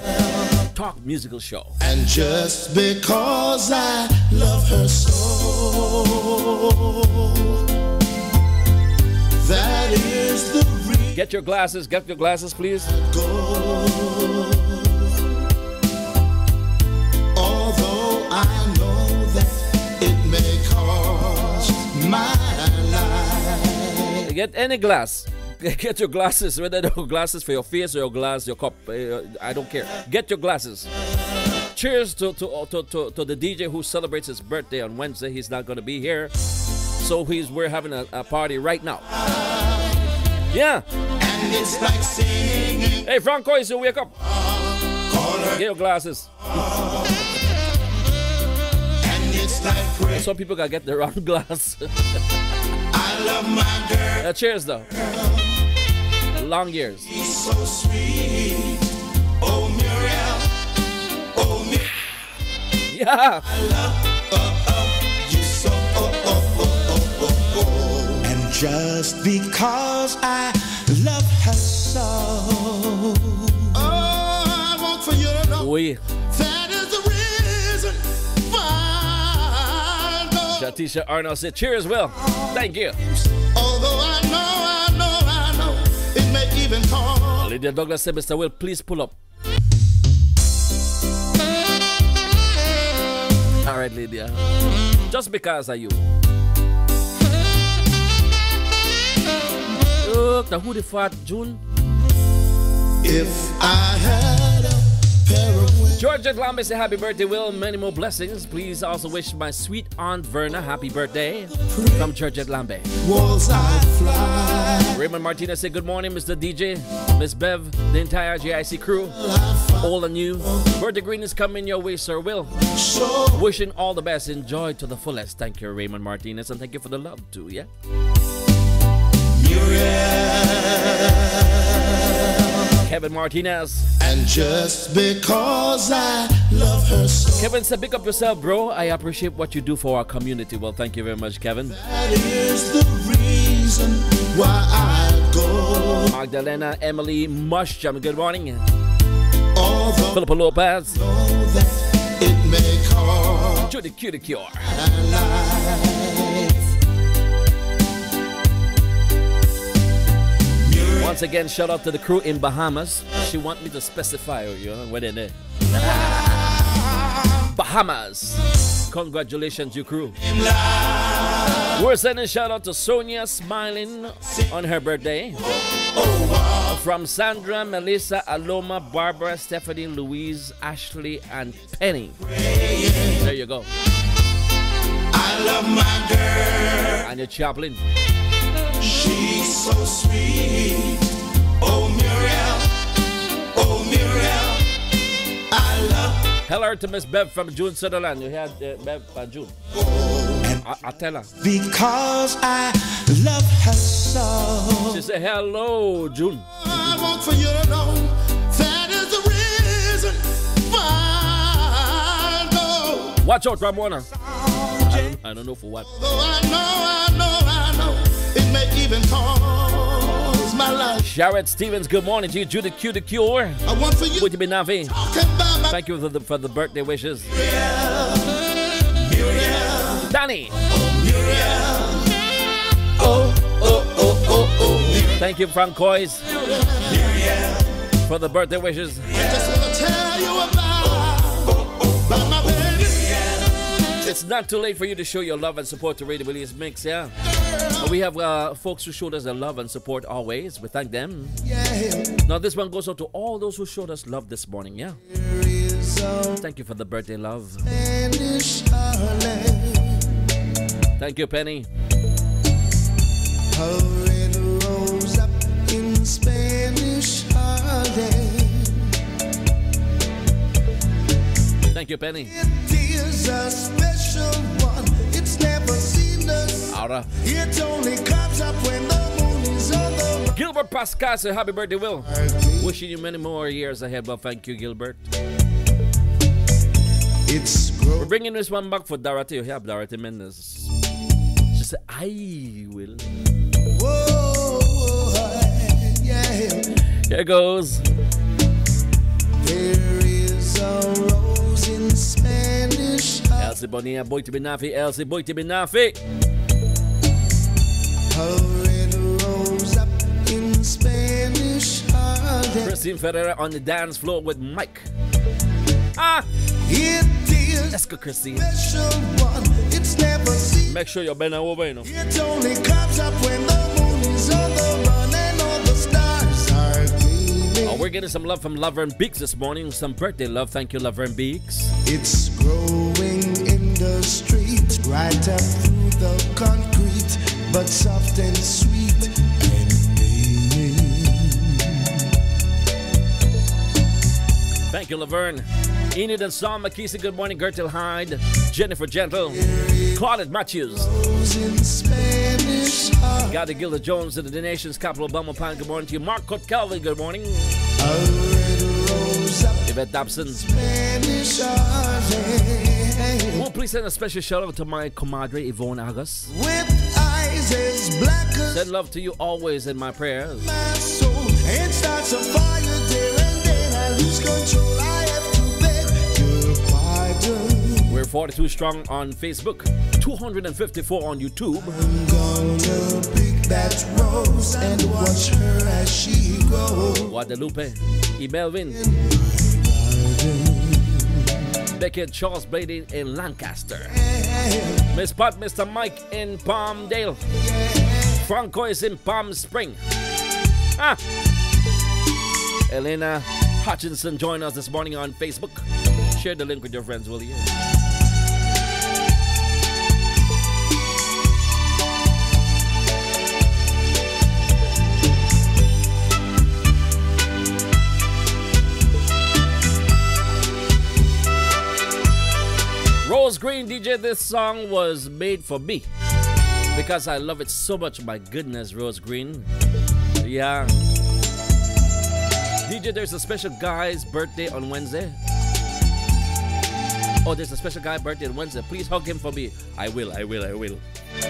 talk musical show. And just because I love her so, that is the reason. Get your glasses, get your glasses, please. Although I know that it may cost my life. Get any glass. Get your glasses, whether they're glasses for your face or your glass, your cup. uh, I don't care. Get your glasses. Cheers to, to, to, to, to the DJ who celebrates his birthday on Wednesday. He's not going to be here. So he's we're having a, a party right now. Yeah. And it's like singing. Hey, Franco, is you wake up. Get your glasses. And it's like. Some people gotta get the wrong glass. I love my girl. Uh, cheers, though. Long years. So sweet. Oh, Muriel. Oh, Muriel. Yeah. You so. And just because I love her so, oh, I want for you to know Oui. that is the reason why I go. Shatisha Arnold said, Cheers, Will. Thank you. Even cause Lydia Douglas said, Mr. Will, please pull up. All right, Lydia. Just because of you. Look, the who the fat June. if I had Georgia Lambe say happy birthday, Will. Many more blessings. Please also wish my sweet aunt Verna happy birthday from Georgia Lambe. I fly. Raymond Martinez say good morning, Mr. DJ, Miss Bev, the entire GIC crew, all and you. Birthday green is coming your way, Sir Will. Wishing all the best. Enjoy to the fullest. Thank you, Raymond Martinez, and thank you for the love too. Yeah. Kevin Martinez. And just because I love her so, Kevin said, "Pick up yourself, bro. I appreciate what you do for our community." Well, thank you very much, Kevin. that is the reason why I go. Magdalena Emily Mushjam. Good morning. Philippa Lopez. it may cause Judy Cure. Once again, shout out to the crew in Bahamas. She want me to specify, you know, where they're there. Bahamas. Congratulations, you crew. We're sending shout out to Sonia smiling on her birthday. From Sandra, Melissa, Aloma, Barbara, Stephanie, Louise, Ashley, and Penny. There you go. I love my girl. And your chaplain. So sweet. Oh, Muriel. Oh, Muriel. I love Hello to Miss Bev from June Sutherland. You had uh, Bev and June. I, I tell her. because I love her so. She said, hello, June. I want for you to know that is the reason why I go. Watch out, Ramona. I don't, I don't know for what. Though I know, I know, I know, it may even cause my life. Sharrett Stevens, good morning to you. Judith Q the Cure. I want for you Would you be Navi? talk about my Thank you for the, for the birthday wishes. Muriel. Danny, Oh, oh, oh, oh, oh, thank you, Frank Coys, for the birthday wishes. I just want to tell you about, It's not too late for you to show your love and support to Radio Williams Mix, yeah. We have uh, folks who showed us their love and support always. We thank them. Yeah, Now, this one goes out to all those who showed us love this morning, yeah. there is a Thank you for the birthday love. Thank you, Penny. A red rose up in Spanish Harlem. Thank you, Penny. It is a special one. It's never seen us. Aura. It only comes up when the moon is on the Gilbert Pascal, happy birthday, Will. Wishing you many more years ahead. Well, thank you, Gilbert. It's We're bringing this one back for Dorothy. Oh, you have Dorothy Mendes. She said, I will. Whoa, yeah. Here goes. There is a rose in. Elsie Bonilla, boy to be nafi. Elsie, boy to be nafi. A red rose up in Spanish Harlem. Christine Ferreira on the dance floor with Mike. Ah, let's go, Christine. one. It's never seen. Make sure you're bending over, you know. It only comes up when the moon is on the run and all the stars are gleaming. Oh, we're getting some love from Laverne Beeks this morning. Some birthday love. Thank you, Laverne Beeks. It's growing in the street, right up through the concrete, but soft and sweet and gleaming. Thank you, Laverne. Enid and Sam McKeesey, good morning. Gertel Hyde, Jennifer Gentle, Claudette Matthews, Gada Gilda Jones in the nation's capital, Belmont Pine, good morning to you. Mark Cook Calvin, good morning. A red rose up Yvette Dobson. Oh, please send a special shout out to my comadre Yvonne August. With eyes as black as Send love to you always in my prayers. my soul. And starts a fire there and then I lose control. I have to beg your pardon. We're 42 strong on Facebook, 254 on YouTube. I'm gonna pick that rose and watch her as she grows. Guadalupe, E. Becky Charles Blady in Lancaster, Miss Pat, Mr. Mike in Palmdale, Franco is in Palm Spring. Ah. Elena Hutchinson join us this morning on Facebook. Share the link with your friends, will you? Rose Green DJ, this song was made for me because I love it so much. My goodness, Rose Green. Yeah. DJ, there's a special guy's birthday on Wednesday. Oh, there's a special guy birthday on Wednesday. Please hug him for me. I will, I will, I will.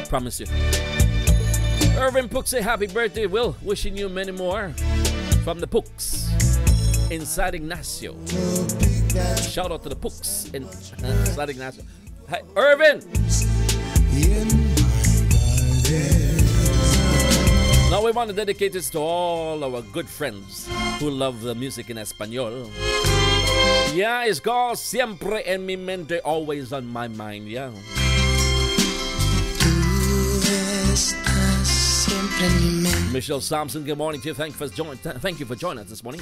Promise you. Irvin Pook say happy birthday, Will. Wishing you many more. From the Pooks. in San Ignacio. Shout out to the Pooks in uh, in San Ignacio. Hi, Irvin! Now we want to dedicate this to all our good friends who love the music in Espanol. Yeah, it's called Siempre en mi mente, always on my mind, yeah. Michelle Sampson, good morning to you. Thank for, join, thank you for joining us this morning.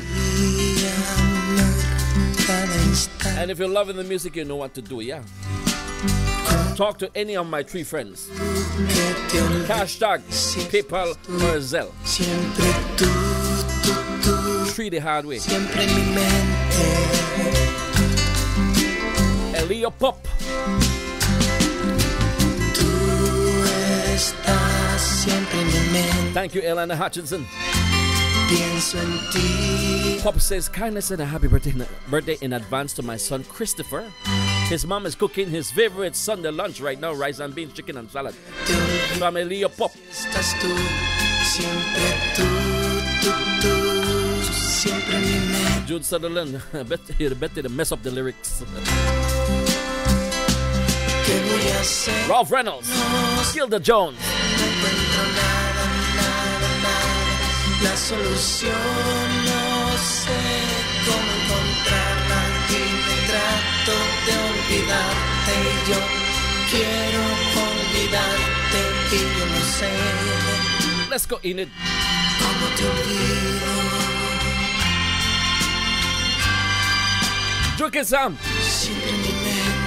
And if you're loving the music, you know what to do, yeah. Talk to any of my three friends. Hashtag PayPal or Zelle. Treat it hard way. Elio Pop. Thank you, Elena Hutchinson. Pienso en ti. Pop says kindness and a happy birthday in, birthday in advance to my son Christopher. His mom is cooking his favorite Sunday lunch right now, rice and beans, chicken and salad. Olvides, Pop. estás tú. Siempre tú, tú, tú. Siempre mi. Jude Sutherland, I bet you bet mess up the lyrics. ¿Qué voy a hacer? Ralph Reynolds, Gilda Jones, La solución no sé cómo encontrarla. Y me trato de olvidarte. Y yo quiero olvidarte. Y yo no sé let's go in it. cómo te olvido. Drink it, Sam. Siempre mi mente.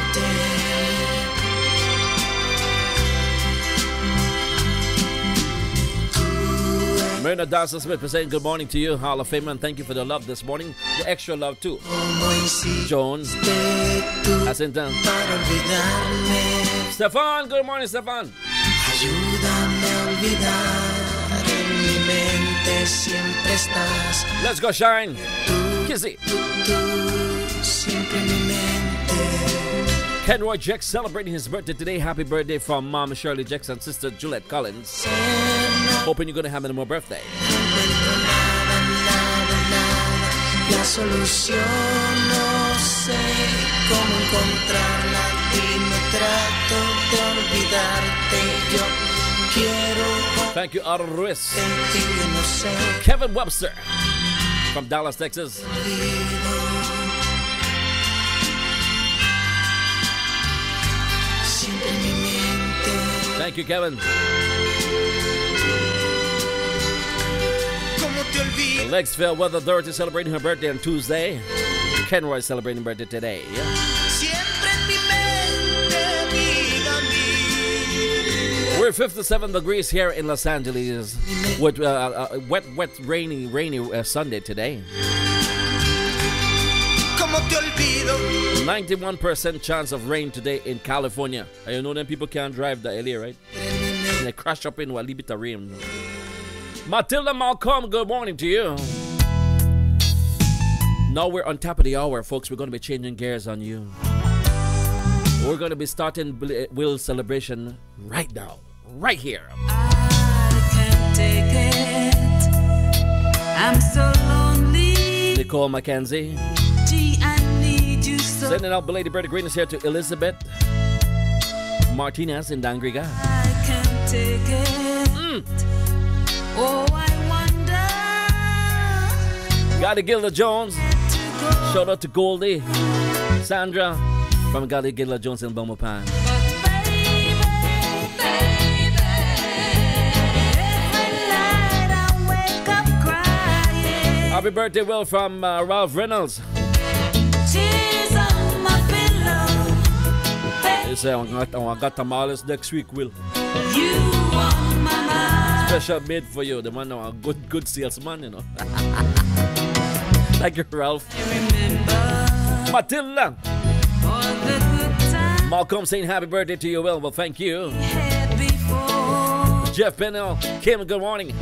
Myrna Dawson Smith is saying good morning to you, Hall of Famer, and thank you for the love this morning. The extra love too. ¿Cómo Jones, para? Stefan, good morning, Stefan. Let's go, Shine. Kizzy. Kenroy Jack celebrating his birthday today. Happy birthday from Mom Shirley Jacks and sister Juliet Collins. Hoping you're gonna have another more birthday. encuentro nada, nada, nada. La solución no sé cómo encontrarla. Y me trato de olvidarte. Yo quiero Thank you, Otto Ruiz. olvidarte. Y yo no sé. Kevin Webster from Dallas, Texas. Thank you, Kevin. Lexville Weather Authority celebrating her birthday on Tuesday. Kenroy celebrating birthday today. We're 57 degrees here in Los Angeles with uh, uh, wet, wet, rainy, rainy uh, Sunday today. ¿Cómo te olvido? 91% chance of rain today in California. And you know them people can't drive the area, right? And they crash up in a little bit of rain. Matilda Malcolm, good morning to you. Now we're on top of the hour, folks. We're going to be changing gears on you. We're going to be starting Bl- eh, Will's celebration right now, right here. I can't take it. I'm so lonely. Nicole Mackenzie. Sending out belated birthday greetings here to Elizabeth Martinez in Dangriga. I can't take it. Mm. Oh, I wonder. Gotta Gilda Jones. Shout out to Goldie. Sandra from Gotti Gilda Jones in Belmopan. But baby, baby, every night I wake up crying. Happy birthday, Will, from uh, Ralph Reynolds. He said, I got, I got tamales next week, Will. You on my mind. Special made for you. The man, a good, good salesman, you know. Thank you, Ralph. Remember Matilda. all the good times Malcolm saying happy birthday to you, Will. Well, thank you. we had before. Jeff Pennell, Kim, good morning.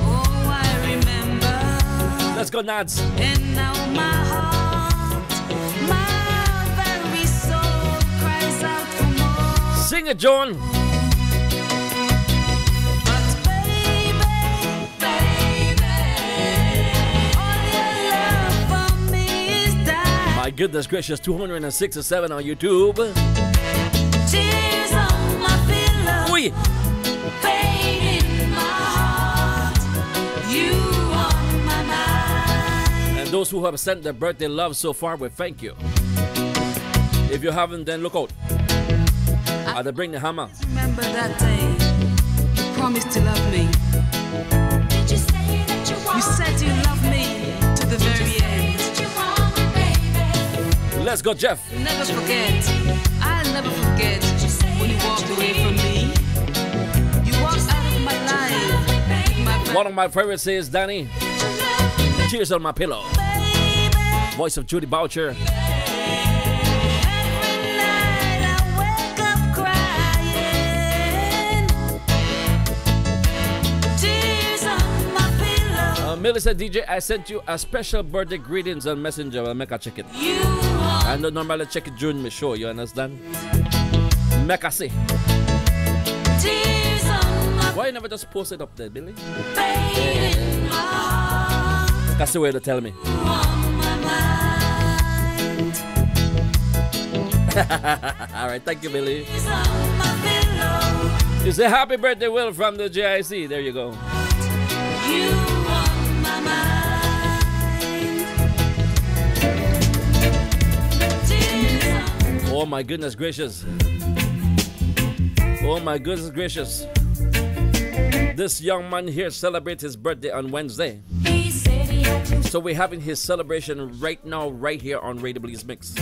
Oh, I remember. Let's go, Nads. Sing it, John. My goodness gracious, 267 on YouTube. Tears on my pillow, mind. And those who have sent their birthday love so far, we thank you. If you haven't, then look out. I'll bring the hammer. Remember that day you promised to love me. Did you say that you want You said you loved me to the very end. want? Let's go, Jeff. Never forget. I'll never forget when you walked away from me. You walked out of my life. with My One of my favorites is Danny. Tears on my pillow. Voice of Judy Boucher. Said, DJ, I sent you a special birthday greetings on Messenger. I'll make a check it. I don't normally check it during my show, you understand? Make my Why you never just post it up there, Billy? That's the way to tell me. On my mind. All right, thank you, Billy. You say happy birthday, Will, from the JIC. There you go. Oh my goodness gracious. Oh my goodness gracious. This young man here celebrates his birthday on Wednesday. He said he had to So we're having his celebration right now, right here on Radio Belizemix.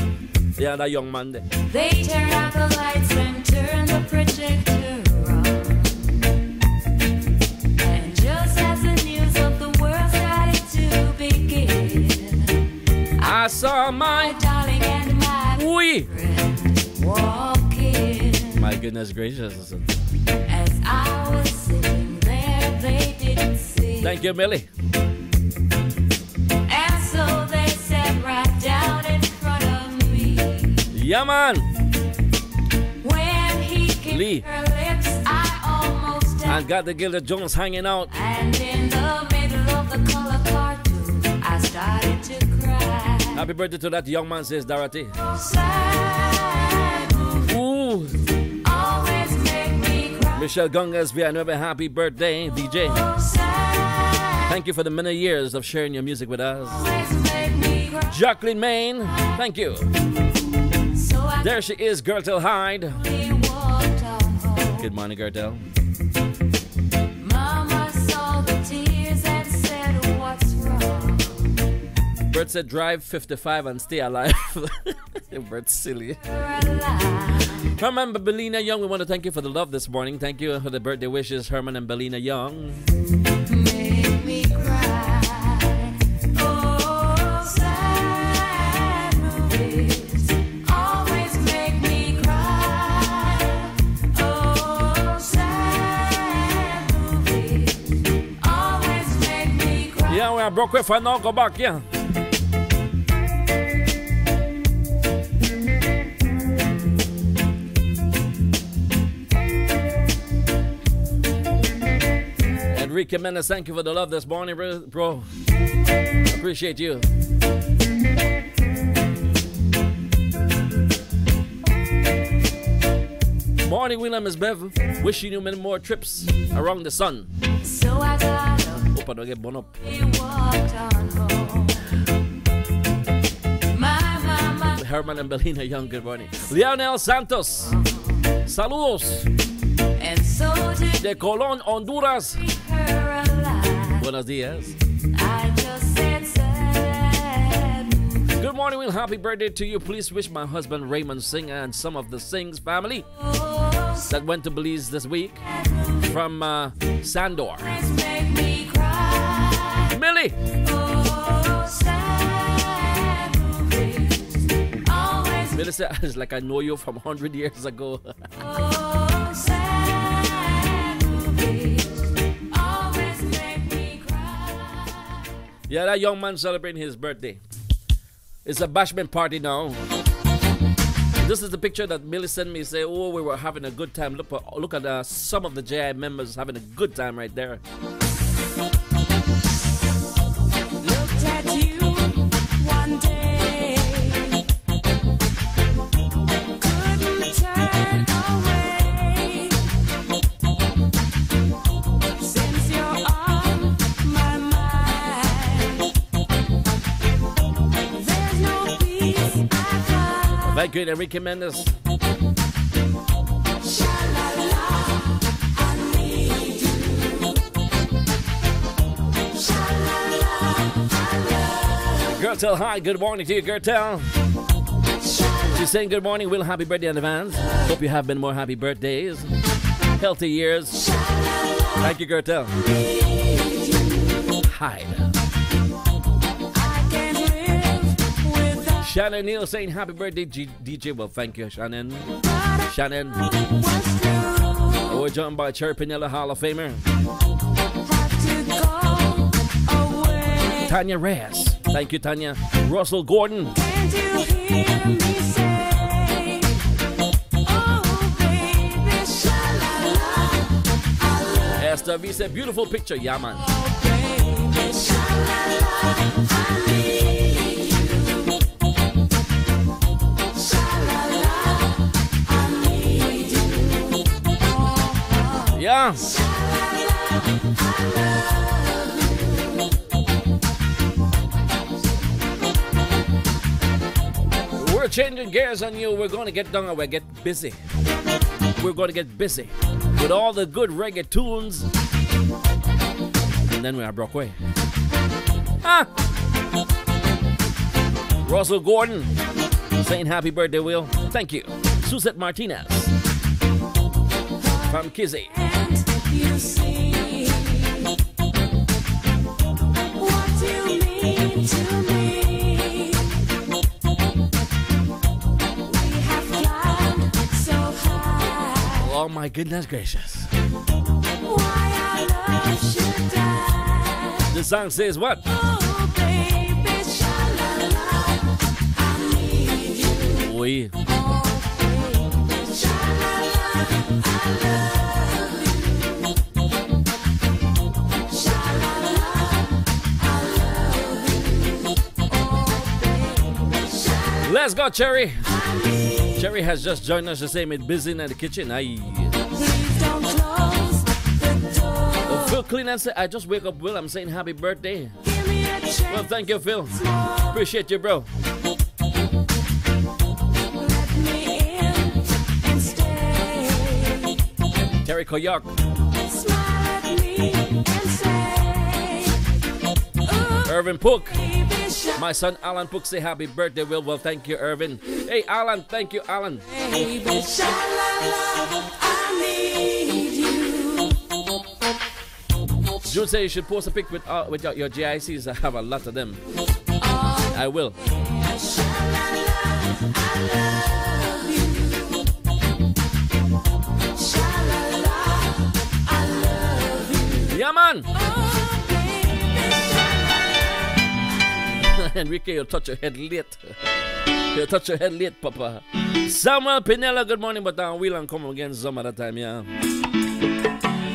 Yeah, that young man there. They turn out the lights and turn the projector on. And just as the news of the world started to begin, I saw my my. darling and my Oui. My goodness gracious. As I was there, they didn't see. Thank you, Millie. And so they sat right down in front of me. Yeah, man. When he kissed Lee. her lips, I almost died. And got the Gilda Jones hanging out. And in the middle of the Happy birthday to that young man, says Dorothy. Ooh. Michelle Gungas, Villanueva, happy birthday, DJ. Thank you for the many years of sharing your music with us. always make me cry. Jacqueline Main, thank you. There she is, Gertel Hyde. quickly walked on home. Good morning, Gertel. Bert said drive 55 and stay alive. Bert's silly. You're alive. Belina Young, we want to thank you for the love this morning. Thank you for the birthday wishes, Herman and Belina Young. Make me cry. Oh, sad movies always make me cry. Sad movies always make me cry. Yeah, we are broke with now. Go back, yeah. Enrique Mendes, thank you for the love this morning, bro. bro. Appreciate you. Morning, William is Bev. Wishing you many more trips around the sun. So I got up Hope I don't get blown up. and walked on home. My mama Herman and Belina Young, good morning. Lionel Santos. Saludos and so de Colón, Honduras. Buenos dias. I just said sad. Good morning, Will. Happy birthday to you. Please wish my husband Raymond Singh and some of the Singh's family that went to Belize this week from uh, Sandor. Make me cry. Millie, Oh, sad movies. Always Millie said, it's like I know you from 100 years ago. yeah, that young man celebrating his birthday. It's a bashment party now. This is the picture that Millie sent me. Say, oh, we were having a good time. Look, look at uh, some of the JI members having a good time right there. Find. good Enrique Mendes. Gertel, hi, good morning to you, Gertel. She's saying good morning, Will. Happy birthday in advance. Hope you have been more happy birthdays, healthy years. Thank you, Gertel. Hi. Shannon Neal saying happy birthday, G- DJ. Well, thank you, Shannon. Shannon. true. We're joined by Cherry Pinella Hall of Famer. Tanya Reyes. Thank you, Tanya. Russell Gordon. Oh, Esther V said, beautiful picture. Yeah, baby, Yeah. We're changing gears on you. We're going to get down. We're get busy. We're going to get busy with all the good reggae tunes. And then we are broke away. Ah! Russell Gordon saying happy birthday, Will. Thank you. Suzette Martinez from Kizzy. Oh my goodness gracious. The song says what? Oh, baby, sha-la-la, I need you. We. Oh, baby, Let's go, Cherry. Cherry has just joined us to say me busy in the kitchen. I please don't close the door. Phil Clean and say I just wake up Will. I'm saying happy birthday. Give me a chance Well, thank you, Phil. Appreciate you, bro. Let me in and stay. Terry Koyak. Smile at me and say, Ooh, Irvin Pook. My son Alan Pook say happy birthday, Will. Well, thank you, Irvin. Hey, Alan. Thank you, Alan. baby, sha-la-la, I need you. June say you should post a pic with uh, with your, your GICs. I have a lot of them. I will. Yeah, man. Enrique, you'll touch your head late. you'll touch your head late, Papa. Samuel Pinella, good morning, but uh, we'll come again some other time, yeah.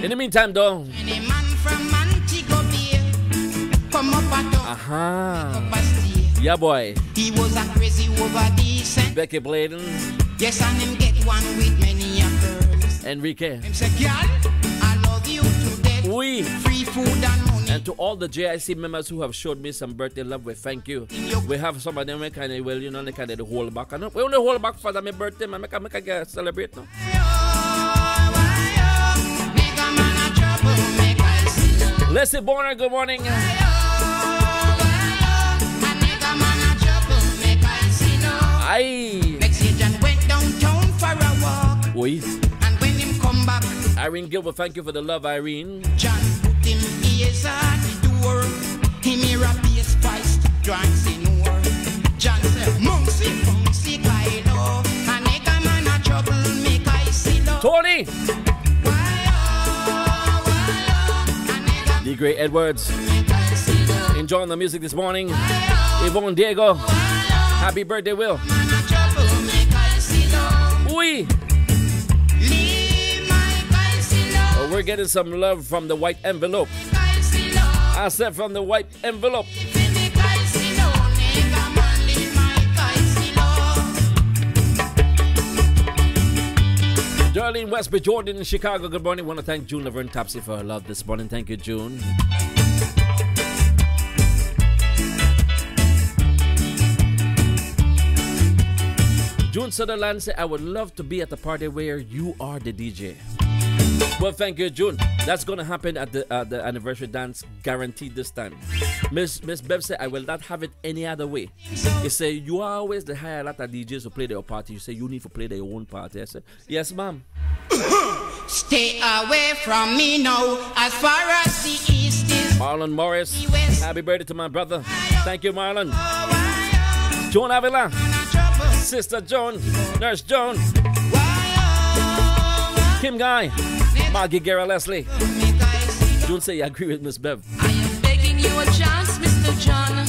In the meantime, though, Any man from come up at. Aha. Yeah, boy. He was a crazy over decent. Becky Bladen, Yes, and him get one with many girls. Enrique. Him say, girl, I love you to death. Oui. Free food and. And to all the JIC members who have showed me some birthday love, we thank you. We have some of them we kind of, well, you know, they kind of hold back. We only hold back for my birthday, man. Make, make get celebrate now. Leslie Bonner, good morning. Aye. Year went downtown for a walk. Oui. And when him come back, Irene Gilbert, thank you for the love, Irene. John Tony, the great Edwards, enjoying the music this morning. Yvonne Diego, happy birthday, Will. Oui. Oh, we're getting some love from the white envelope. I said from the white envelope. Darlene Westbridge Jordan in Chicago, good morning. Want to thank June Laverne Topsy for her love this morning. Thank you, June. June Sutherland said, I would love to be at the party where you are the DJ. Well, thank you, June. That's going to happen at the uh, the anniversary dance, guaranteed this time. Miss Miss Bev said, I will not have it any other way. He said, You are always the hire a lot of DJs to play their party. You say, You need to play their own party. I said, Yes, ma'am. Stay away from me now. As far as the east is, Marlon Morris, happy birthday to my brother. Thank you, Marlon. Oh, Joan Avila, oh. Sister Joan, Nurse Joan, oh, Kim Guy, Maggie Guerra Leslie. June say you agree with Miss Bev. I am begging you a chance, Mr. John.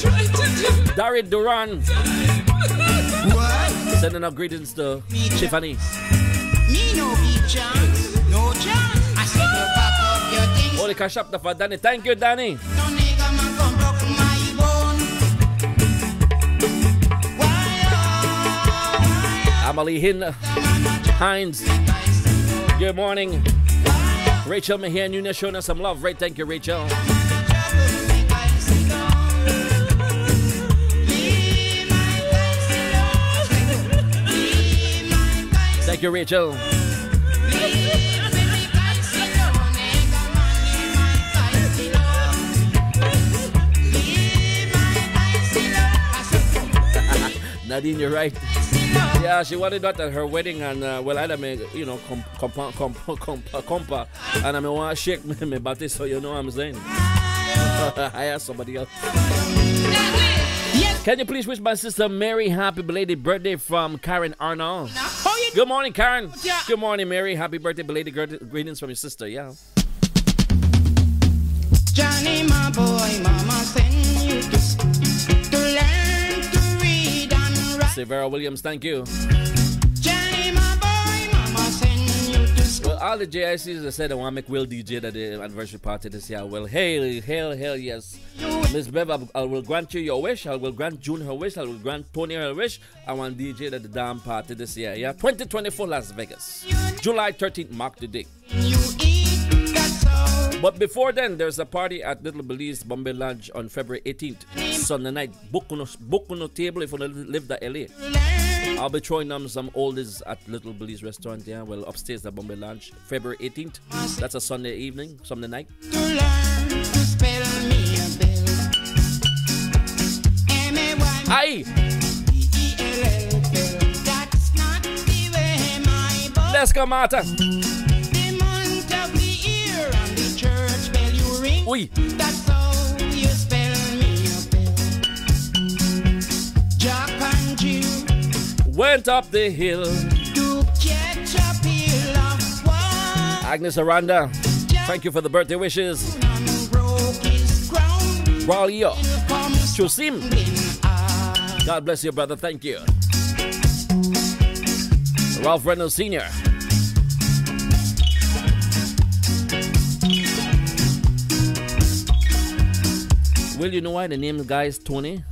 Try to do Dari Duran, sending out greetings to Tiffany. Me no chance. No chance. I you pack up your things. Holy for Danny. Thank you, Danny. Amalie Hin, Hines, good morning. Rachel Mahan, you showing us some love, right? Thank you, Rachel. Thank you, Rachel. Nadine, you're right. Yeah, she wanted that at her wedding, and uh, well, I had me, you know, comp, comp, comp, comp, compa, and I want to shake me, me body, so you know what I'm saying. I asked somebody else. Can you please wish my sister Mary happy belated birthday from Karen Arnold? You Good morning, Karen. Yeah. Good morning, Mary. Happy birthday, belated gre- greetings from your sister. Yeah. Johnny, my boy, mama send you to, write. Williams, thank you. Johnny, my boy, mama you to. Well, all the JICs that said I want to make Will DJ at the anniversary party this year. Well, hail, hail, hail, yes. Miss Bev, I, I will grant you your wish. I will grant June her wish. I will grant Tony her wish. I want DJ at the damn party this year. Yeah, 2024 Las Vegas. July 13th, mark the date. But before then, there's a party at Little Belize Bombay Lodge on February 18th, Sunday night. Book on book on a table if you live the LA. I'll be throwing them some oldies at Little Belize Restaurant, yeah, well, upstairs at Bombay Lodge, February 18th. That's a Sunday evening, Sunday night. to learn to spell Jill Went up the hill. Agnes Aranda, thank you for the birthday wishes. Ralio, Chusim. God bless you, brother. Thank you. Ralph Reynolds Sr. Well, you know why the name guy is Tony?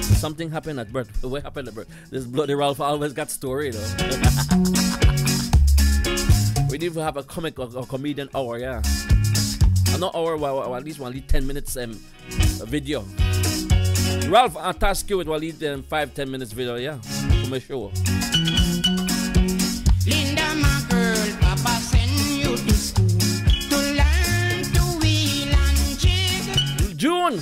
Something happened at birth. What happened at birth? This bloody Ralph always got story, though. we need to have a comic or, or comedian hour, yeah. Not hour, well, well, at least one, least 10 minutes um, video. Ralph, I'll task you with at least um, 5 10 minutes video, yeah, for my show. Linda, June!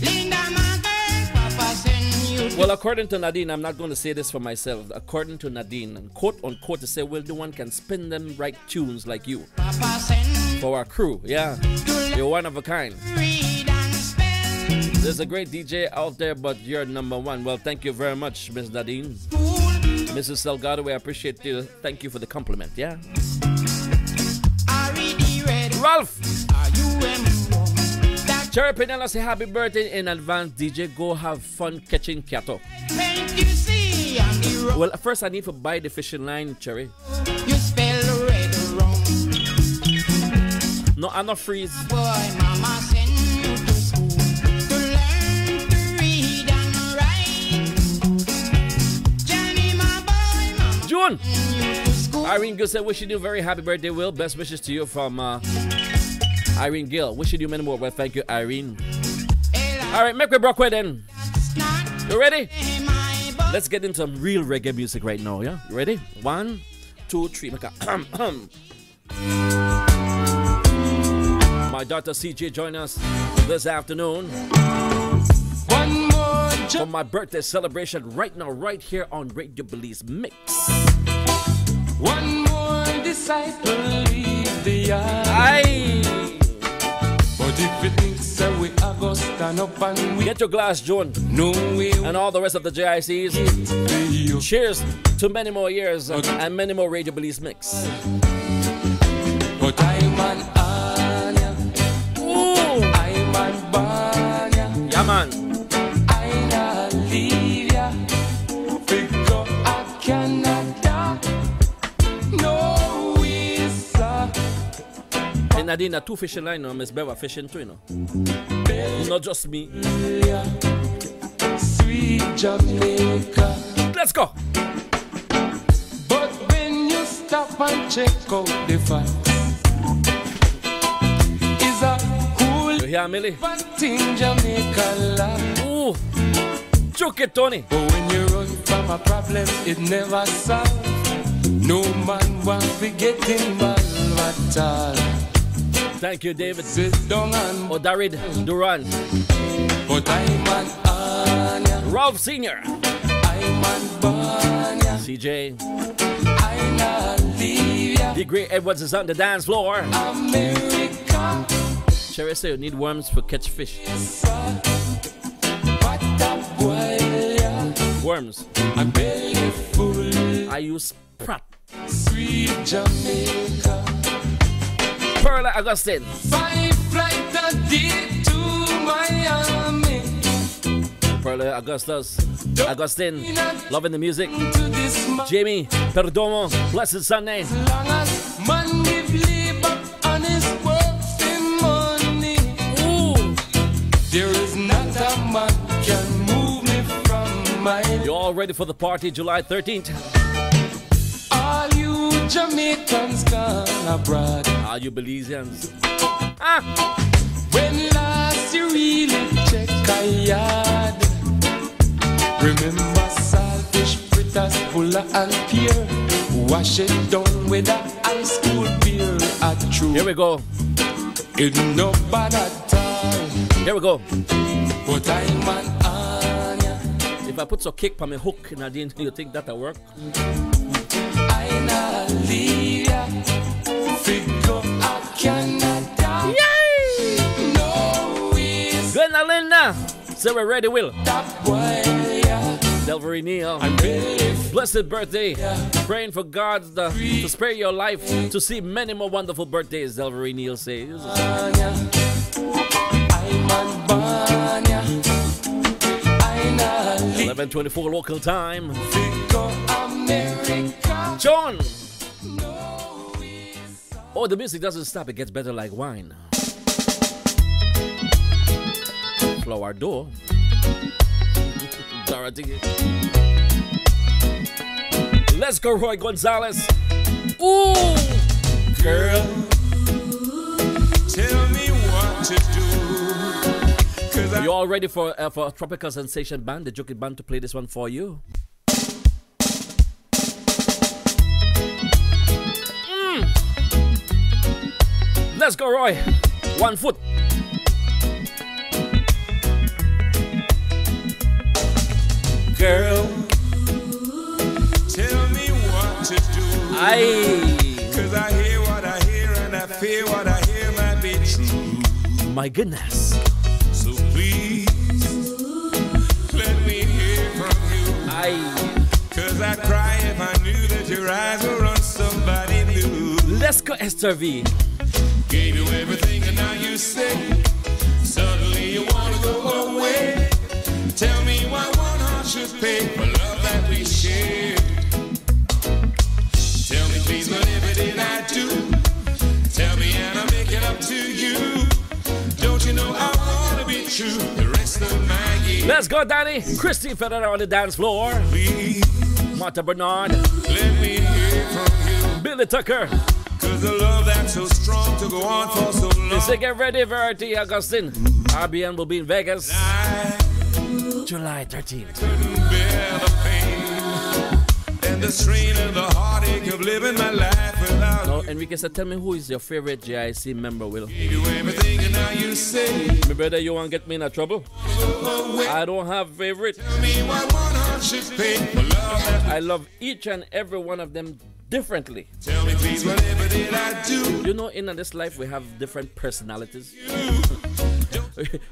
Linda, my girl, Papa send you to Well, according to Nadine, I'm not going to say this for myself. According to Nadine, and quote unquote, to say, well, no one can spin them right tunes like you. For our crew, yeah. You're one of a kind. read and spell. There's a great DJ out there, but you're number one. Well, thank you very much, Miss Nadine. Mrs. Salgado, we appreciate you. Thank you for the compliment, yeah? Ralph! Cherry Pinella say happy birthday in advance, DJ. Go have fun catching cattle. see on the road. Well, first I need to buy the fishing line, Cherry. You spell red wrong. No, I'm not freeze. Boy, mama send you to school to learn to read and write. Johnny, my boy, mama June! send you to school. Irene said, wishing you a very happy birthday, Will. Best wishes to you from uh, Irene Gill. Wishing you many more. Well, thank you, Irene. All right, make we Brockway then. You ready? Hey, my boy. Let's get into some real reggae music right now, yeah? You ready? One, two, three. Make a My daughter CJ join us this afternoon One more for my birthday celebration right now, right here on Radio Belize Mix. one more disciple leave the yard. If you think so, we are gonna stand up and we Get your glass, John, no and all the rest of the JICs. Cheers to many more years and many more Radio Belize Mix. But I'm an Hey, Nadine, a two fishing line, no, Miss Bella fishing too, you know. Not just me. Sweet Jamaica. Let's go! But when you stop and check out the facts, is a cool You hear, Millie? thing Jamaica laugh. Ooh! Choke it, Tony. But when you run from a problem, it never solve. No man want to get involved at all. Thank you, David. Down and oh, Odarid Duran. but I'm an Anya, Ralph Sr. I'm an Banya, CJ. I'm not leave ya. The great Edwards is on the dance floor. America, Sherry say you need worms for catch fish. what a boy. Worms. I use Pratt. sweet Jamaica. Perla Augustine. Five flight a day to Miami. Perla Augustus. Augustine. Loving the music. To this man, Jamie Perdomo. Blessed Sunday. long as man give labor and is working money. Ooh! There is not a man can move me from my. You all ready for the party July 13th? All you Jamaicans gone abroad. Are you Belizeans? Ah! When last you really check a yard Remember saltfish, fritters, bulla and pear Wash it down with a high school beer A true, Here we go. it no bad at all Here we go. But I'm an Anya If I put some kick on my hook, Nadine, you think that'll work? So we're ready, Will. that boy yeah. Delvery Neal. Blessed birthday. Praying for God uh, to spare your life to see many more wonderful birthdays, Delvery Neal says. 1124 local time. John! Oh, the music doesn't stop, it gets better like wine. flower door. Dorothy. Let's go, Roy Gonzalez. Ooh, girl. Tell me what to do. I You all ready for uh, for Tropical Sensation Band, the Jockey Band, to play this one for you? Mm. Let's go, Roy. One foot. girl. Tell me what to do. Aye. Cause I hear what I hear and I fear what I hear might be true. My goodness. New. Let's go, Esther V. Gave you everything and now you say, suddenly you wanna go away. Tell me why one heart should pay for love that we share. Tell me please, whatever did I do? Tell me and I'll make it up to you. Don't you know I wanna be true the rest of my years? Let's go, Danny. Christine Federer on the dance floor. Please, Marta Bernard. let me hear from you. Billy Tucker. Cause the love that's so strong to go on for so They long. say get ready, Verity Augustine. RBN will be in Vegas July 13th. couldn't bear the pain and the strain and the heartache of living my life without No, you. Enrique said, tell me who is your favorite JIC member, Will? You everything and now you say, My brother, you want to get me in a trouble? I don't have favorite. Tell me why one heart should pay for love. I love each and every one of them differently. Tell me please, whatever did I do? You know, in this life, we have different personalities.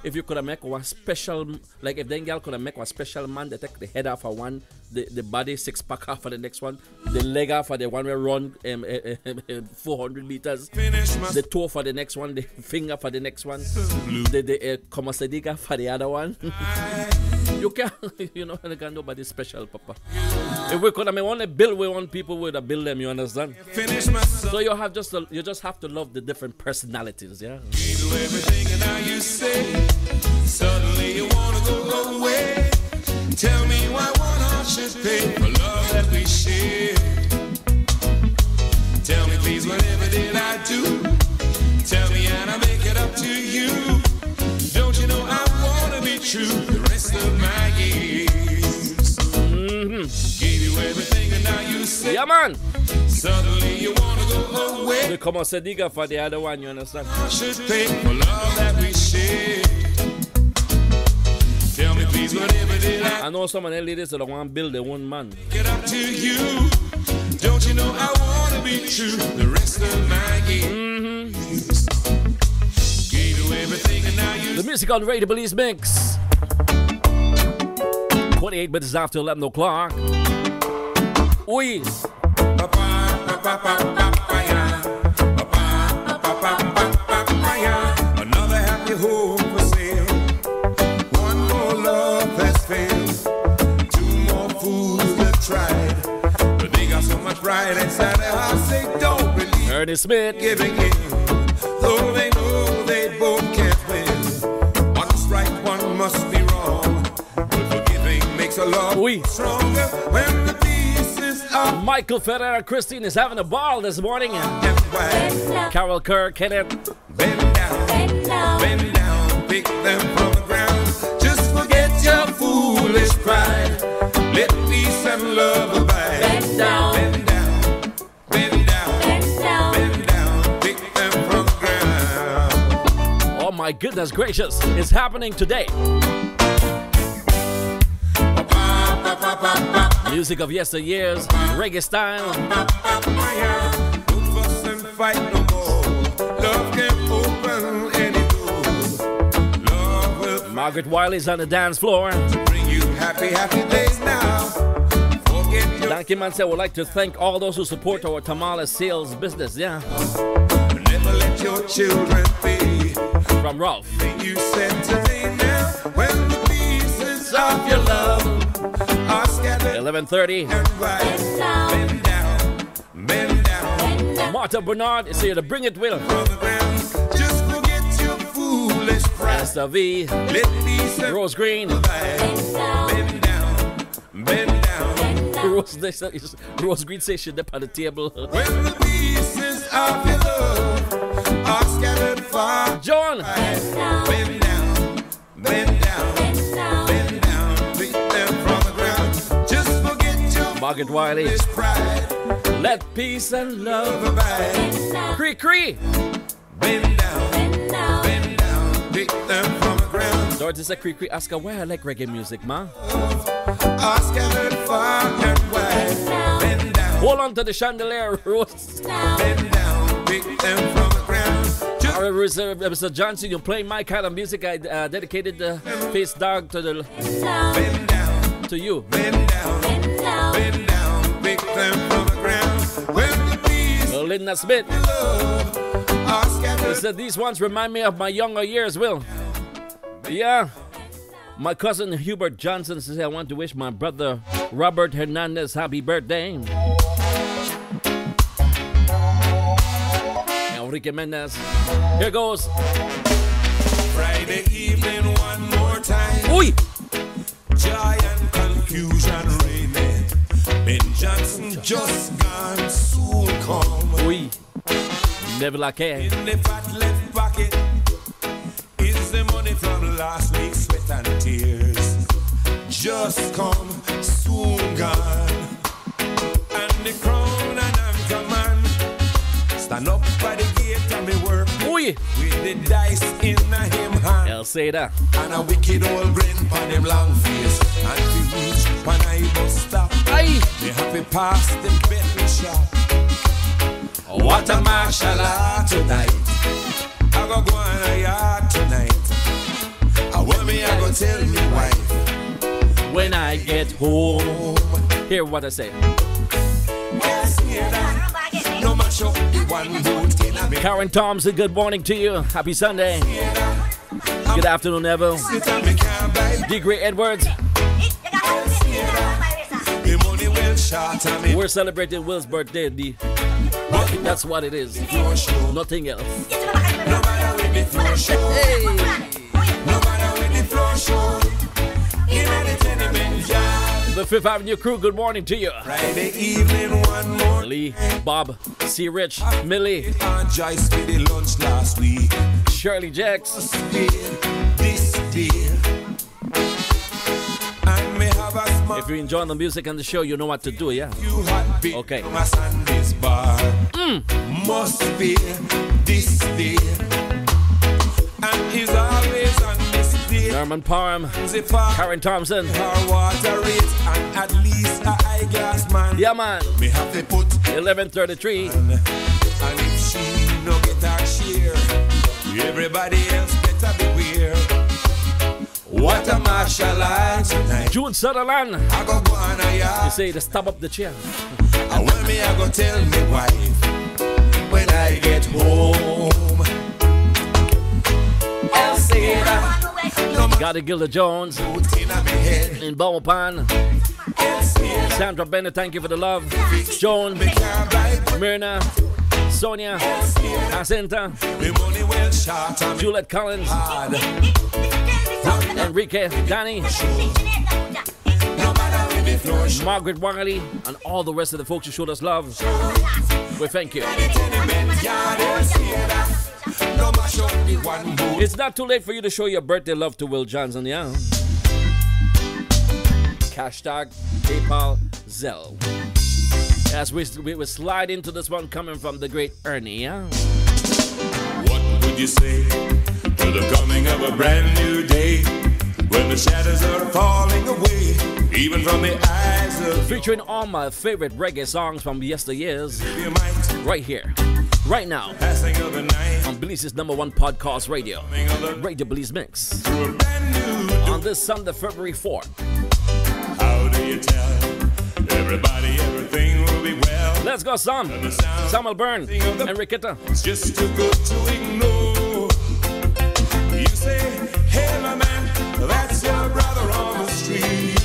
if you could have make one special, like if then girl could have make one special man, they take the head off of one, the, the body six pack off for the next one, the leg off for the one we run um, uh, uh, uh, 400 meters, Finish the toe for the next one, the finger for the next one, the, the uh, for the other one. you can't, you know, you can nobody special, Papa. If we could have made only build we want people would have build them, you understand? finish. So you have just to, you just have to love the different personalities, yeah. Everything and now you say, suddenly you wanna go away. Tell me why one heart should pay for love that we share. Tell me please, whatever did I do? Tell me and I'll make it up to you. Don't you know I wanna be true the rest of my years? Gave you everything and now you say, Yeah, man. suddenly you wanna go away. The comosediga for the other one, you understand? should pay for love that we share. Tell me please, whatever did I I know some of them ladies that want to build their own man. get up to you? Don't you know I wanna be true the rest of my years? Mm-hmm. Gave you everything and now you The music on Radio Belizemix. 28 minutes after 11 o'clock. Oi. Another happy home for sale. One more love has failed. Two more fools that tried. But they got so much pride inside their they don't believe Ernie Smith. giving in. Though they Oui. stronger when the pieces are Michael Ferreira Christine is having a ball this morning. Carol Kerr, Kenneth. Bend down, bend down, pick them from the ground. Just forget your foolish pride. Let peace and love abide. Bend down, bend down, bend down, bend down, pick them from the ground. Oh my goodness gracious. It's happening today. Music of yesteryears, reggae style. Don't fuss and fight no more. Love can open any door. Love will Margaret Wiley's on the dance floor. bring you happy, happy days now. Forget your Donkey Man said, would like to thank all those who support our tamale sales business. Yeah, never let your children be. from Ralph. 7.30. Martha Bernard is here to bring it with her. V. Rose Green. Bend down, bend down. Rose, is, Rose Green says she's up on the table. When the pieces of your love are scattered far. John. Bend down, bend down. Margaret Wiley, let peace and love Abide. Cree Cree. Bend down, bend down, pick them from the ground. Dorothy said Cree Cree ask her why I like reggae music, ma. Are scattered far and wide. Bend down, Hold on to the chandelier, Rose. bend down, pick them from the ground. Just All right, uh, Mr. Johnson, you play my kind of music. I uh, dedicated the face dog to the bend down, to you. Bend down, bend down, pick them from the ground. When the pieces Uh, Linda Smith. are He said these ones remind me of my younger years, Will. Yeah. My cousin Hubert Johnson says I want to wish my brother Robert Hernandez happy birthday. Enrique Mendez. Here goes. Friday evening one more time. Oi! Joy and confusion reigning. Ben Johnson just gone, soon come. Oi! Never like care. In the fat left pocket is the money from last week's sweat and tears. Just come, soon gone. And the crown and anchor man stand up by the gate and me Oi! with the dice in him hand. Elcida. And a wicked old grin on him long face. And we reach when I bus stop. Aye! Me have to pass the betting shop. What a martial art tonight. I go go on a yard tonight. I want me, I go tell me wife. When I get home. Hear what I say. Yes, hear Karen Thompson, good morning to you. Happy Sunday. Good afternoon, Neville. Sit and me can't buy. Degree Edwards. The money well short and me We're celebrating Will's birthday. D. that's what it is. Nothing else. No The Fifth Avenue crew, good morning to you. Friday evening one more. Lee, Bob, C. Rich, Millie, And Joyce did the lunch last week. Shirley Jacks, Beer, this beer. And me have a smile. If you're enjoying the music and the show, you know what to do, yeah? Okay. to my Sunday's bar. Mm. Must be this beer. And is Norman Parham, Karen Thompson. water rate and at least a eyeglass man. Yeah, man. Me have to put 1133. And if she no get her share, everybody else better beware. What a martial art tonight. June Sutherland. I go go on a You yard. say to stop up the chair. And when me I go tell me wife when I get home. Elcida, no matter Gotta Gilda Jones in my head. in Beaumont. Elcida, Sandra Bennett, thank you for the love. Joan, Myrna, Sonia, Jacinta, me money well short and me Juliet Collins. Enrique, Danny, Margaret Wiley, and all the rest of the folks who showed us love. We thank you. It's not too late for you to show your birthday love to Will Johnson, yeah? Hashtag PayPal Zelle. As we, we, we slide into this one coming from the great Ernie, yeah? What would you say to the coming of a brand new day when the shadows are falling away, even from the eyes of Featuring all my favorite reggae songs from yesteryears, right here, right now, Passing of the night, on Belize's number one podcast radio, coming of the Radio Belizemix. to a brand new. On this Sunday, February 4th. How do you tell everybody everything will be well? Let's go, Sam. Samuel Byrne, Enriqueta. is just too good to ignore. Your brother on the street.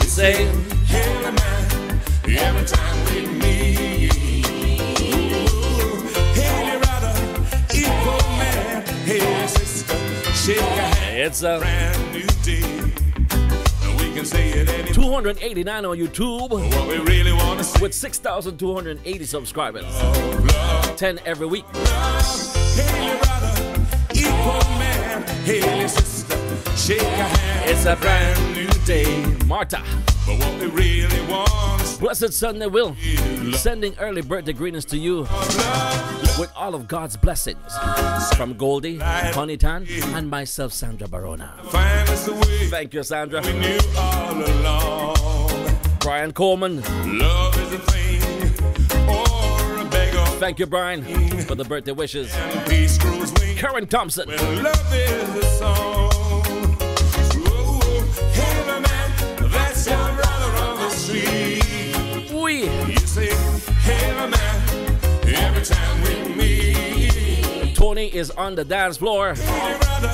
You Say, Hey, man, every time we meet. Hey, brother, equal man. Hey, sister, shake a hand. It's a brand new day. Can say it 289 on YouTube what we really want to with 6,280 subscribers. 10 every week. Hey, brother, shake a hand. It's a brand new day. Marta, But what we really want blessed Sunday, Will. Sending early birthday greetings to you with all of God's blessings from Goldie, Honey Tan, and myself, Sandra Barona. find us a way. Thank you, Sandra. We knew all along. Brian Coleman, Love is a thing or a beggar. thank you, Brian, for the birthday wishes. And peace grows. Karen Thompson, Tony is on the dance floor. Hey, brother,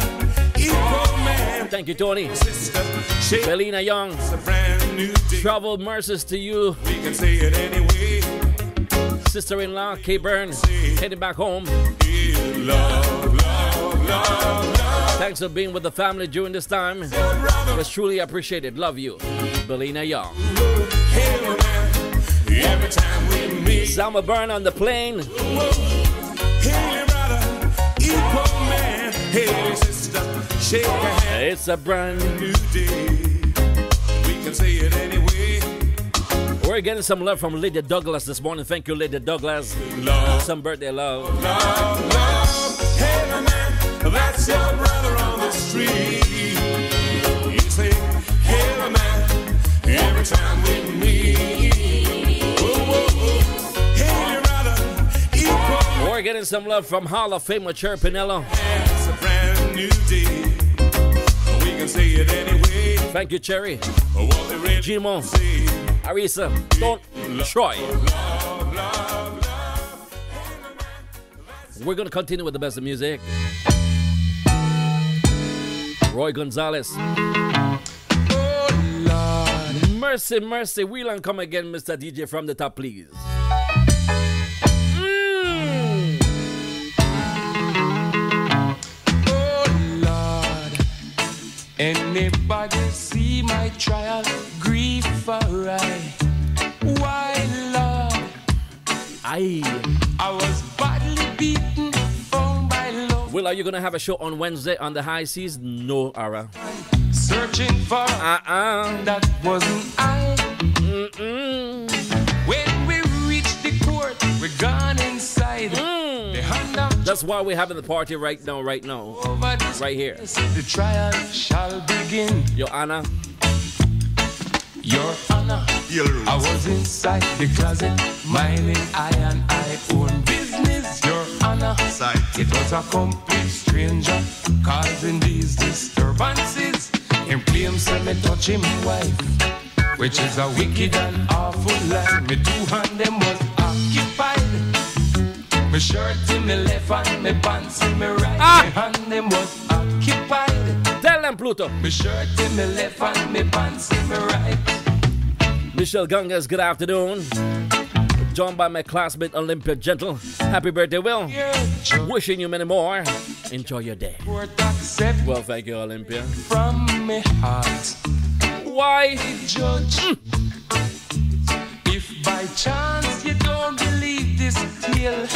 equal man, Thank you, Tony. sister, Belina Young, travel mercies to you. We can say it anyway. Sister-in-law, Kay Byrne, heading back home. Love, love, love, love. Thanks for being with the family during this time. Brother, Was truly appreciated. Love you. Belina Young. hey, every time we meet. Selma Byrne on the plane. Hey, brother, equal man. Hey, sister, shake a hand. It's a brand New day. We can say it anyway. We're getting some love from Lydia Douglas this morning. Thank you, Lydia Douglas. Love, Some birthday love. love, love. Hey, man, that's your brother on the street. You say, hey, man, every time we meet. We're getting some love from Hall of Famer Cher Pinello. It's a brand new day. We can say it anyway. Thank you, Cherry. Jimo. Arisa, Don't, Troy. We're going to continue with the best of music. Roy Gonzalez. Oh, mercy, mercy. Wheel and come again, Mr. DJ from the top, please. Anybody see my trial? Grief for I. Why, Lord? Aye. I was badly beaten, by love. Will, are you going to have a show on Wednesday on the high seas? No, Ara. Searching for Uh-uh. that wasn't I. Mm-mm. When we reached the court, we're gone inside. Mm. The hand of That's why we're having the party right now, right now. Right here. The trial shall begin. Yo, Anna. Your honor, I was inside the closet, minding I and I own business. Your honor, it was a complete stranger causing these disturbances. Him claims say me touch him wife, which is a wicked and awful lie. Me two hand them was. Me shirt in me left and me pants in me right. Ah! Me hand them was occupied. Tell them, Pluto. Me shirt in me left and me pants in me right. Michelle Gungas, good afternoon. Joined by my classmate Olympia Gentle. Happy birthday, Will. Yeah, Wishing you many more. Enjoy your day. Well, thank you, Olympia. from me heart. Why? Judge, if by chance you don't believe this tale,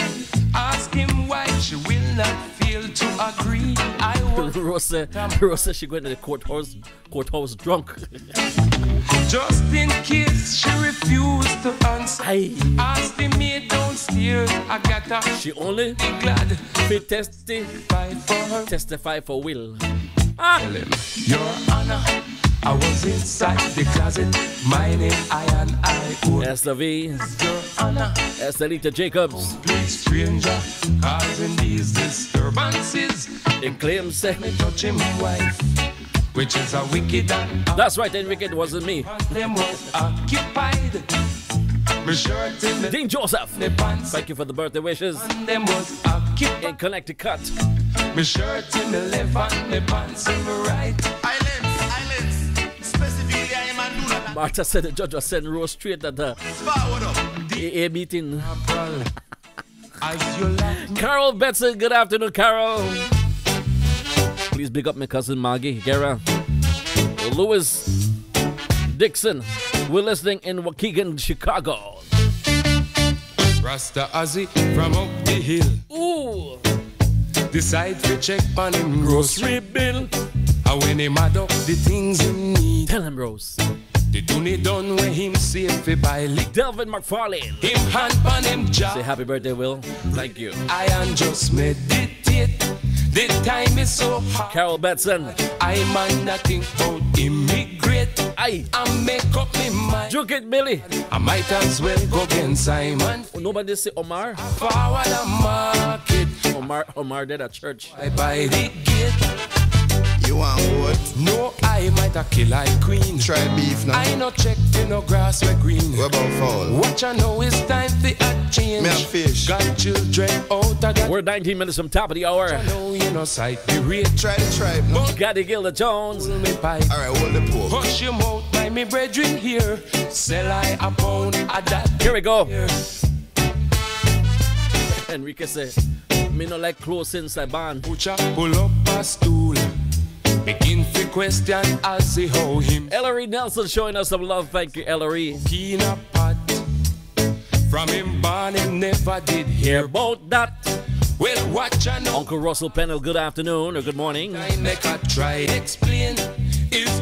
ask him why she will not fail to agree. I Rosa, Rosa, she went to the courthouse, courthouse drunk. just in case she refused to answer. Aye. Ask the maid downstairs. I got her. She only Be glad fit testi- fight for her. testify for Will. Ah, Your Honor, I was inside the closet, mining iron I own. Esther V, Your Honor, Estelita Jacobs, complete stranger causing these disturbances. it claims say, Me touch him wife, which is a wicked and That's right, Enrique, wicked wasn't me. them was occupied. Me shirt in me, Dean Joseph, thank you for the birthday wishes. and them was occupied. In Connecticut, Me shirt in me left and me pants in me right. Martha said the judge was sending Rose straight at the uh, forward. AA meeting. April, As you laugh, Carol Betson, good afternoon, Carol. Please big up my cousin Maggie Guerra. Lewis Dixon. We're listening in Waukegan, Chicago. Rasta Ozzy from up the hill. Ooh. Decide to check on him grocery bill. And when him add up the things him need. Tell him, Rose. The tune done when him safe buy lick. Delvin McFarlane. Him hand on him job. Say happy birthday, Will. Thank you. I am just meditate. The time is so hot. Carol Betson. I man nothing about immigrate. I I make up my mind. Juke it, Billy. I might as well go against Simon. Oh, nobody say Omar. Forward the market. Omar, Omar did at church. I buy the gate. You want what? No, I might a kill like queen. Try beef now. I no check for no grass where green. What about fowl? What you know is time for a change. Me a fish. Got children out of that. We're 19 minutes from top of the hour. I know you know sight the rate. Try the tribe now. Gaddy Gilda Jones. Pull me pipe. Alright, hold the pork. Hush your mouth, my me brethren here. Sell I a pound a that. Here we go. here. Enrique say, me no like close inside band. Butcher pull up a stool. Begin to question as see how him Ellery Nelson showing us some love. Thank you, Ellery. peanut pot. From him born him never did Hear about that. Well, watch know. Uncle Russell Pennell, good afternoon or good morning. I make a try explain.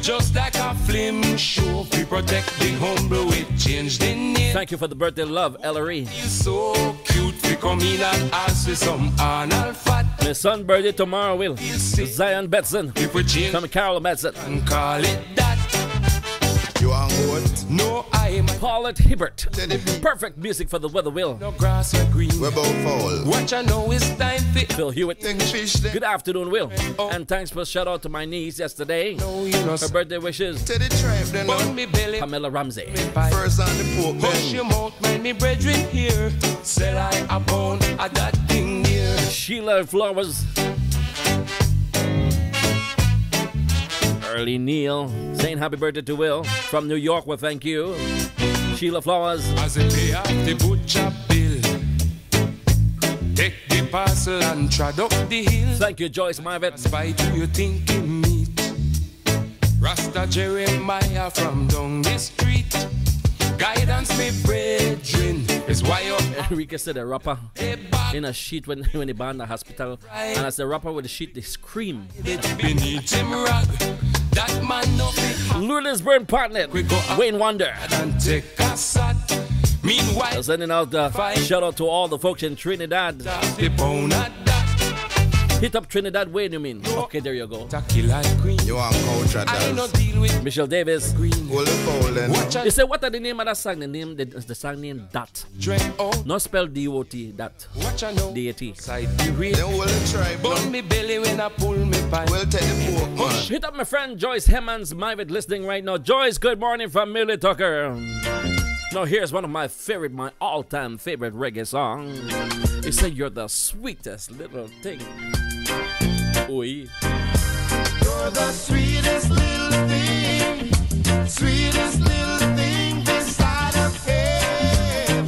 Just like a film show. We protect the humble, we change the name. Thank you for the birthday love, Ellery. You so cute, we come in and ask for some anal fat. My son birthday tomorrow, Will. See, Zion Betson. if we change Come Carol Betson. and call it that. You want what? No, I'm Paulette Hibbert. Perfect music for the weather, Will. no grass or green. What both fowl? What you know is time for Phil Hewitt. Fish. Good afternoon, Will. Oh. And thanks for shout out to my niece yesterday. no, you know. Her birthday wishes. Teddy tribe then. Burn me belly, Pamela Ramsey. First on the pork Hush then. your mouth, mind me brethren here. Sell I a pound of that thing here. Sheila Flowers. Early Neil saying happy birthday to Will from New York. Well, thank you. Sheila Flowers. As they pay off the butcher bill. Take the parcel and trod up the hill. Thank you, Joyce Marvett. Do you think you meet? Rasta Jeremiah from down the street. Guidance me brethren is why you Enrique said a rapper in a sheet when, when he banned the hospital. And as the rapper with the sheet, they scream. It beneath him rag. That man no Lourdes Burn partner. Wayne Wonder. and take a sat. Meanwhile, Sending out the shout out to all the folks in Trinidad. Hit up Trinidad Wayne, you mean? Okay, there you go. Taki like queen. You want culture I no dance. deal with Michelle Davis. green. Hold the fowl then. Watch They say, what are the name of that song? The name, the, the song name Dot. dread out. Oh. Not spelled D-O-T, Dot. Watch out now. D-A-T. Side the. Then hold the tribe Burn me belly when I pull me pipe. We'll take the pork man. Hit up my friend Joyce Hemmans, Myvet, listening right now. Joyce, good morning from Millie Tucker. Now, here's one of my favorite, my all time favorite reggae song. They say you're the sweetest little thing. Oi. You're the sweetest little thing, sweetest little thing this side of heaven.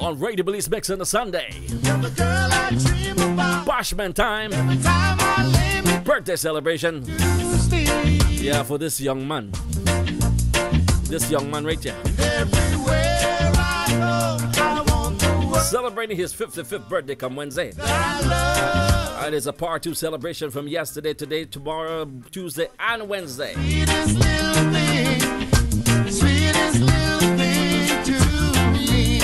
On Radio Belizemix on a Sunday. You're the girl I dream about. Bashman time. Time me Birthday celebration. Yeah, for this young man. This young man right here. I go, I want the world Celebrating his 55th birthday come Wednesday. It is a part two celebration from yesterday, today, tomorrow, Tuesday, and Wednesday. Sweetest little thing, sweetest little thing to me.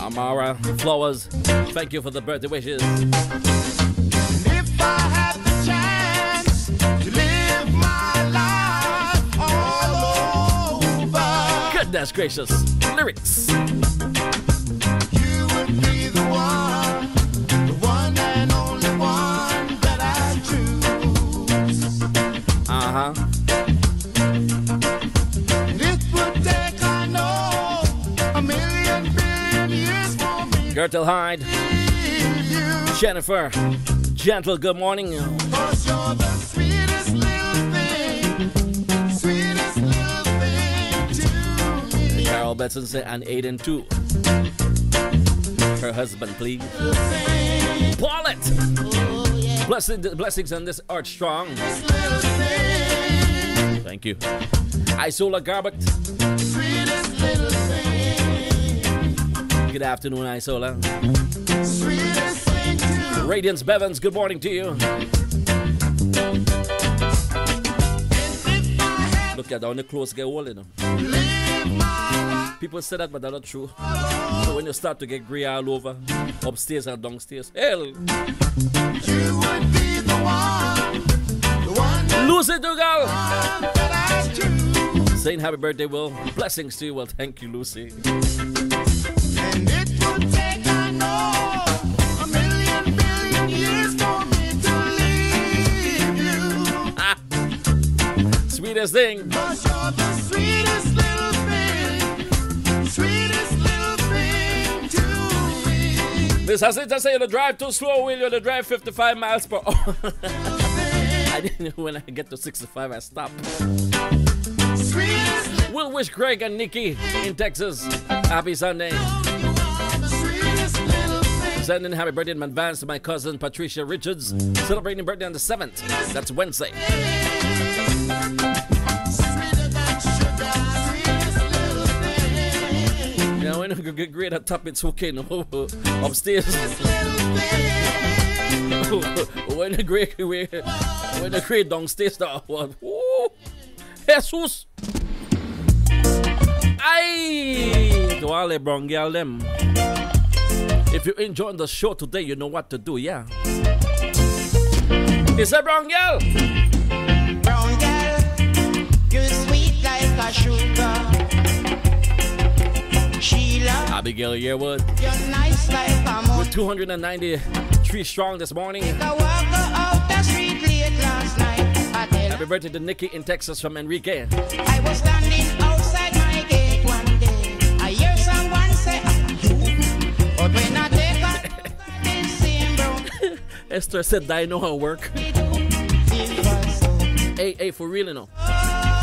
Amara Flowers, thank you for the birthday wishes. If I had the chance to live my life all over, Goodness gracious. Lyrics. Uh-huh. me to Gertel Hyde. Jennifer, gentle good morning. Carol Betson and Aiden too. Her husband, please. Paulette. Yeah. Blessings, on this art strong. Thank you. Isola Garbett. Good afternoon, Isola. Radiance Bevans, good morning to you. Look at how the clothes get old, you. People say that, but that's not true. When you start to get gray all over, upstairs and downstairs, hell. Lucy Dugal! Saying happy birthday, Will. Blessings to you, Well, Thank you, Lucy. And it Miss Hasita say you drive too slow, will you? Drive 55 miles per hour. I didn't know when I get to 65, I stop. We'll wish Greg and Nikki in Texas happy Sunday. Sending happy birthday in advance to my cousin Patricia Richards, celebrating birthday on the 7th. That's Wednesday. When you get great at top, it's okay. No, upstairs. when the great, when the great downstairs, the one. Jesus! Aye! To all the brown girl them. If you're enjoying the show today, you know what to do, yeah. It's a brown girl! Brown girl, you sweet like a sugar. Abigail Yearwood. nice a 293 strong this morning. I walk out the street late last night. I tell Happy birthday to Nikki in Texas from Enrique. I was standing outside my gate one day. I hear someone say, "Ah, you." But when I take a look at this same brown Esther said, I know her work. it was Hey, hey, for real, you know.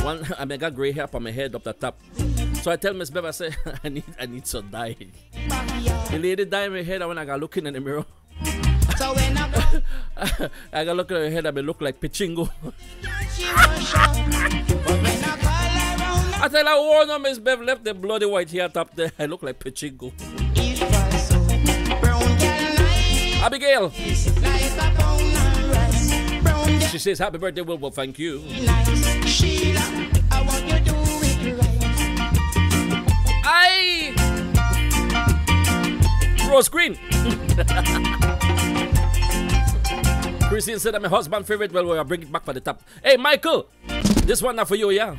One, I mean, I got gray hair on my head up the top. So I tell Miss Bev, I say, I need, I need some dye. The lady dye my head, and when I got looking in the mirror, So when I go, I got looking at her head, I may look like Pichingo. I tell her, oh no, Miss Bev left the bloody white hair top there. I look like Pichingo. Abigail, she says, Happy birthday. Well, thank you. Rose Green. Christine said that my husband favorite. Well, we'll bring it back for the top. Hey, Michael, this one now for you, yeah.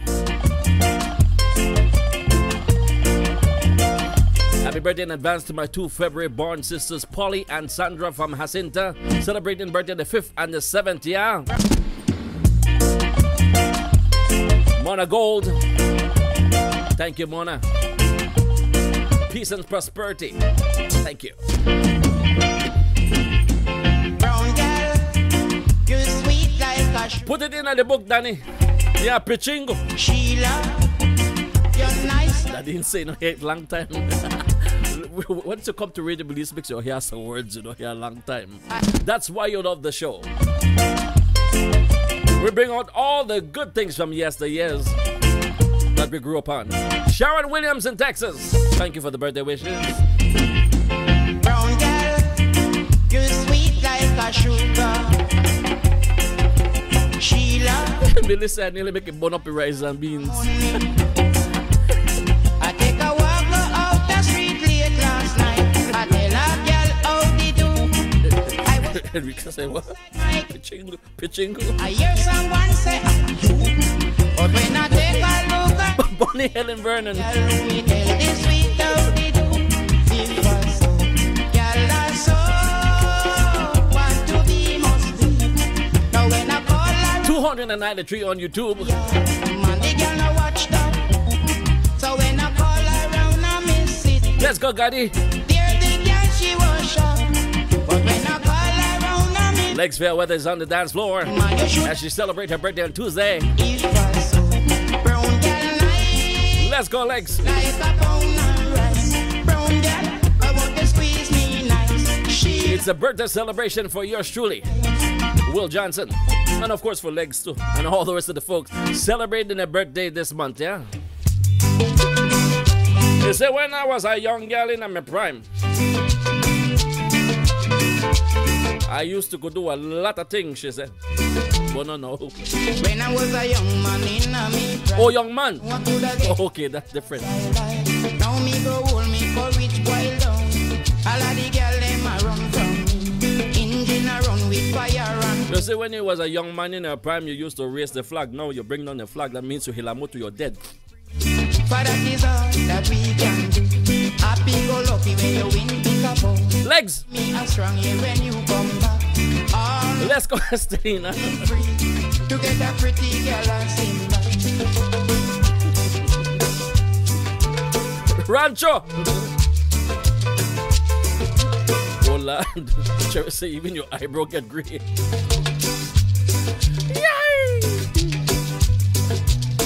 Happy birthday in advance to my two February born sisters, Polly and Sandra from Jacinta, celebrating birthday the 5th and the 7th, yeah. Mona Gold. Thank you, Mona. Peace and prosperity. Thank you. Brown girl, you sweet like a sh- Put it in the book, Danny. Yeah, Pichingo. Sheila. You're nice. I didn't say no here long time. Once you come to Radio Belize, make sure you hear some words, you know, here a long time. That's why you love the show. We bring out all the good things from yesteryears that we grew up on. Sharon Williams in Texas. Thank you for the birthday wishes. Brown girl, you sweet like a sugar. Sheila, Melissa, I nearly make it bun up rice and beans. I take a walk out the street late last night. I tell a girl how they do. I was Enrique said, what? Pichingo, Pichingo. I hear someone say, but when I take a look Bonnie Helen Vernon. girl, who me tell the sweet how they do. It was so, girl, I so want to be must be. Now when I call her 293 on YouTube. Man, the girl no watch that. So when I call her round, I miss it. Let's go, Gaddy. There the girl, she was shocked. But when I call her round, I miss Legs Fair Weather is on the dance floor Man, you should as she celebrates her birthday on Tuesday. Me nice. She It's a birthday celebration for yours truly. Will Johnson. And of course for Legs too. And all the rest of the folks celebrating their birthday this month, yeah? You say when I was a young girl in my prime, I used to go do a lot of things, she said. But no, no. When I was a young man in a me Oh, young man. what could I get? Oh, okay, that's different. Now me go hold me courage boil down. All of the girl them a run from me. Engine a run with fire and You see, when you was a young man in a prime, you used to raise the flag. Now you bring down the flag. That means you hilamutu, you're dead. for that is all that we can do. Happy go lucky when you win pick up. Legs. Me a strong here when you come back. All Let's go, Estelina. to get a pretty girl and sing. Rancho. Lord. Say even your eyebrow get. Yay!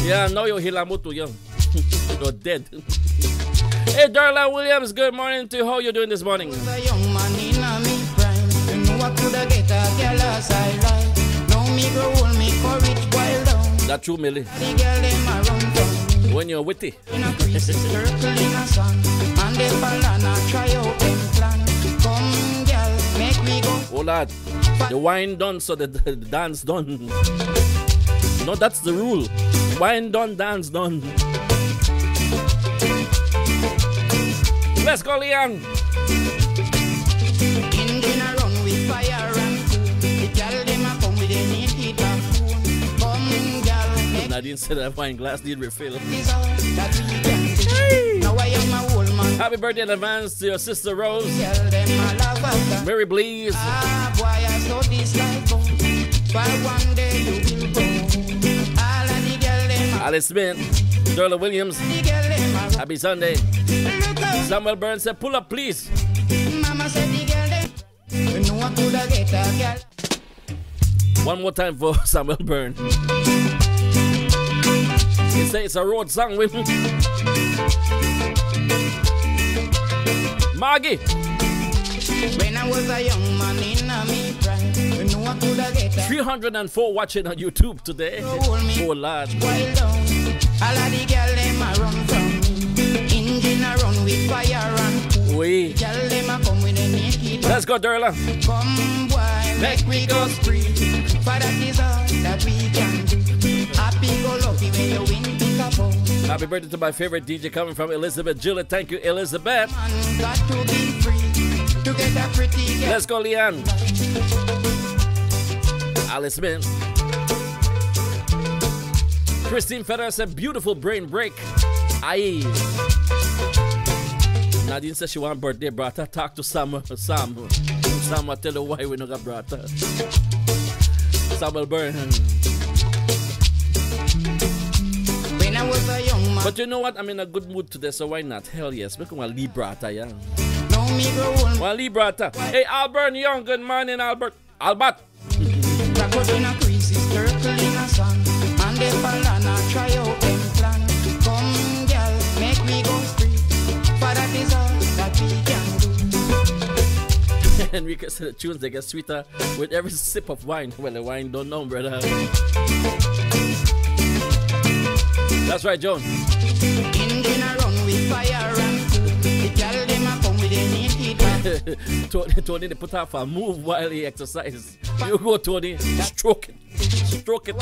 Yeah, now you're hilamutu, yo. you're dead. Hey, Darla Williams, good morning to you. How you doing this morning? was a young man in a me prime. You know I coulda get a girl as I like. Now me grow old, me courage boil down. That true, Millie. When you're witty. Go. Oh, Lord. The wine done, so the, the dance done. No, that's the rule. Wine done, dance done. Come, girl, make Nadine said that wine glass need refill. this all that we can do. Now I am a old man. Happy birthday in advance to your sister Rose, Girl, them a love after. Mary Bleeze, Ah, boy, I saw this life go. One day you will go. All of the girl them a Alice Smith, Darla Williams. Happy Sunday. Samuel Burns said, pull up, please. mama said the girl them. You know I coulda get a girl. One more time for Samuel Burns. He say it's a road song with Maggie. When I was a young man in a me prime, you know I coulda get 304 watching on YouTube today. Oh, Lord. while Let's go, Darla. Come boy, make we go spree. For that is all that we can do. Happy go lucky when you win pick up. Happy birthday to my favorite DJ coming from Elizabeth Gillett. Thank you, Elizabeth. Got to be free to get a pretty girl. Let's go, Leanne. Alice Smith. Christine Federer said, beautiful brain break. Aye. Nadine said she want birthday brother. Talk to Sam. Sam. Sam will tell her why we not got brother. Samuel Byrne. When I was a young man, But you know what? I'm in a good mood today, so why not? Hell yes. Make one Lee brother, yeah. now me grow old. One Lee. Hey, Albert Young. Good morning, Albert. Albert. Rock out can we the tunes they get sweeter with every sip of wine. Well, the wine don't know, brother. That's right, John. And. Tony, Tony, they put off a move while he exercises. You go, Tony. Stroke it. Stroke it.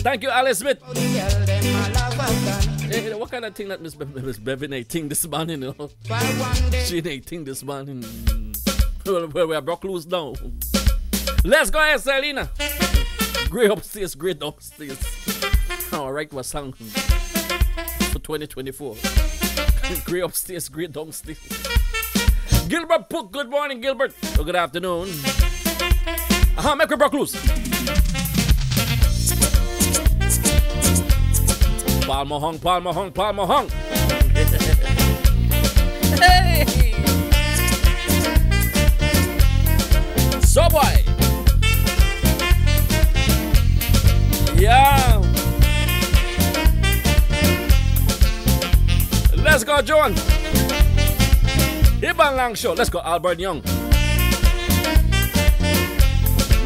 Thank you, Alice Smith. The girl them a love after. Hey, what kind of thing that Miss, Be- Miss Bevan 18 this morning? You know? But one day, She ain't 18 this morning. Well, we are broke loose now. Let's go ahead, Selena. Great upstairs, great downstairs. All right, what song for 2024? Great upstairs, great downstairs. Gilbert Pook, good morning, Gilbert. Or good afternoon. Aha, make we broke loose. Palma hung, palma hung, palma hung. hey! So boy. Yeah. Let's go, John. Iban Lang Show. Let's go, Albert Young.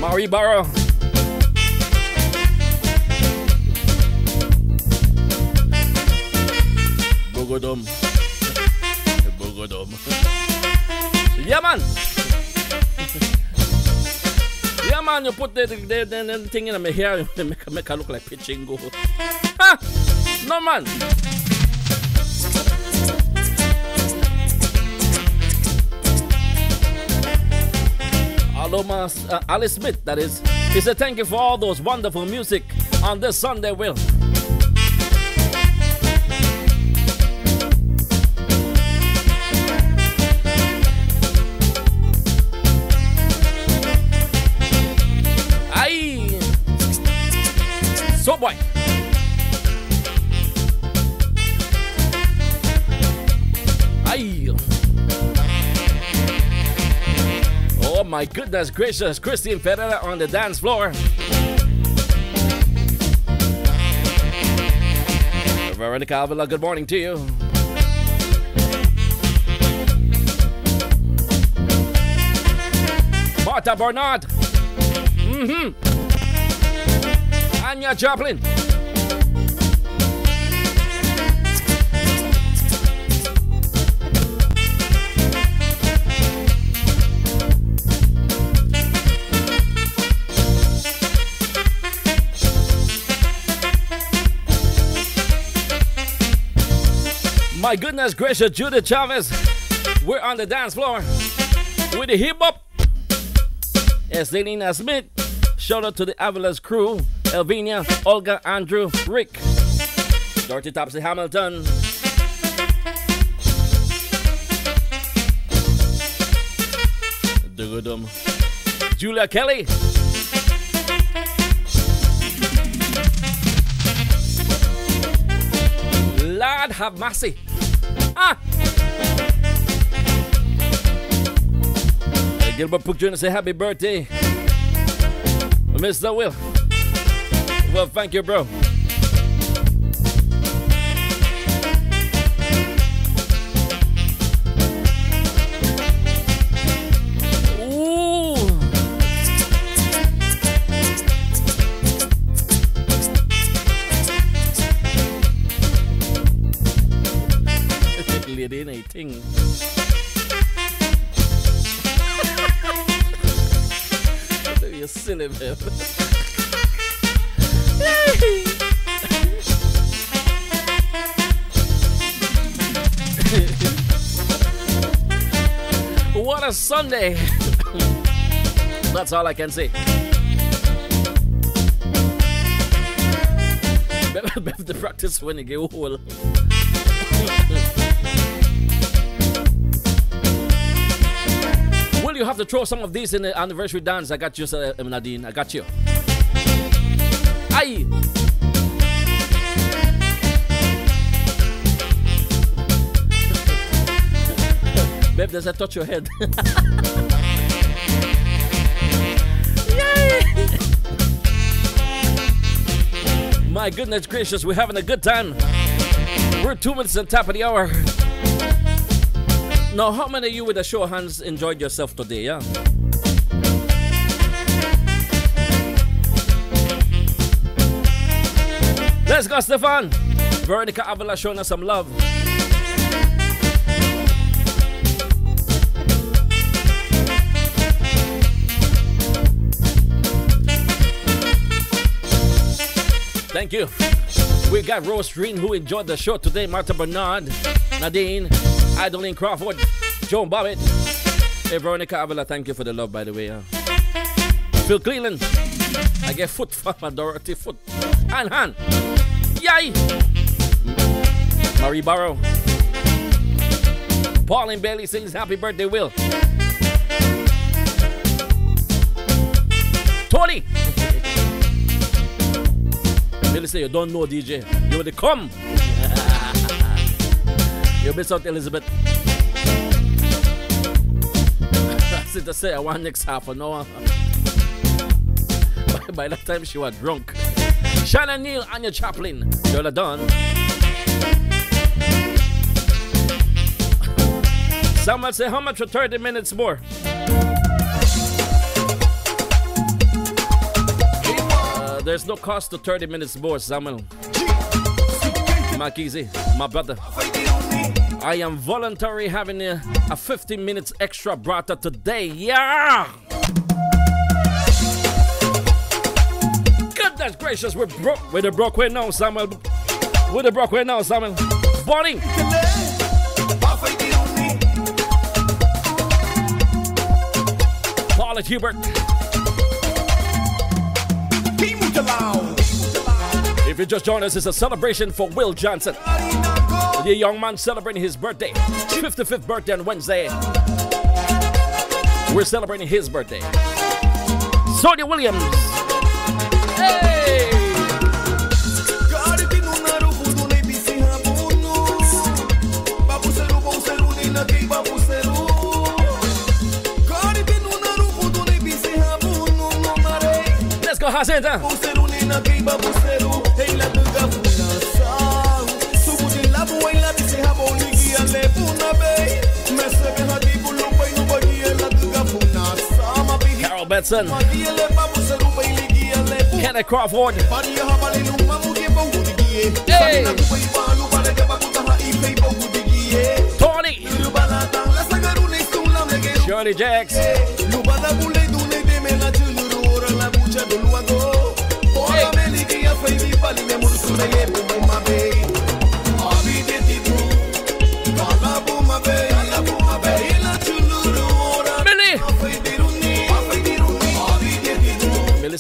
Marie Barrow. Bogodom. Bogodom. Yeah, man. yeah, man, you put the, the, the, the thing in my hair, make, make her look like Pichingo. Ha! No, man. Aloma, uh, Alice Smith, that is. He said, Thank you for all those wonderful music on this Sunday, Will. My goodness gracious, Christine Ferreira on the dance floor. Veronica Avila, good morning to you. Martha Bernard. Mm-hmm. Anya Joplin. My goodness gracious, Judith Chavez. We're on the dance floor with the hip hop. It's Selena Smith. Shout out to the Avila's crew Elvina, Olga, Andrew, Rick, Dorothy Topsy Hamilton. Dugudum. Julia Kelly. Lord have mercy. Ah! Gilbert Pook Jr. say happy birthday. Mr. Will. Well, thank you, bro. Sunday! That's all I can say. Better, to practice when you get old. Will you have to throw some of these in the anniversary dance? I got you, uh, Nadine. I got you. Aye. Babe, does that touch your head? My goodness gracious, we're having a good time. We're two minutes on top of the hour. Now, how many of you with a show of hands enjoyed yourself today, yeah? Let's go, Stefan. Veronica Avila showing us some love. Thank you. We got Rose Green who enjoyed the show today. Martha Bernard, Nadine, Adeline Crawford, Joan Bobbitt. Hey, Veronica Avila, thank you for the love, by the way. Uh. Phil Cleland, I get foot my Dorothy foot. And hand. Yay! Marie Barrow. Pauline Bailey sings happy birthday, Will. Tony! Billy say you don't know DJ. You will come. you miss out Elizabeth. That's it to say I want next half an hour. by, by that time she was drunk. Shannon Neal, and your chaplain. You're done. Someone say how much for 30 minutes more? There's no cost to 30 minutes more, Samuel. Makizi, my brother. I am voluntary having a, a 15 minutes extra brata today. Yeah! Goodness gracious, we're broke. We're the broke way now, Samuel. We're the broke way now, Samuel. Bonnie! Paula Hubert. If you just joined us, it's a celebration for Will Johnson. The young man celebrating his birthday, 55th birthday on Wednesday. We're celebrating his birthday. Sonia Williams. Go, Jacinta. Carol Betson. Kenneth Crawford. Hey! Tony. Shirley Jacks. Millie.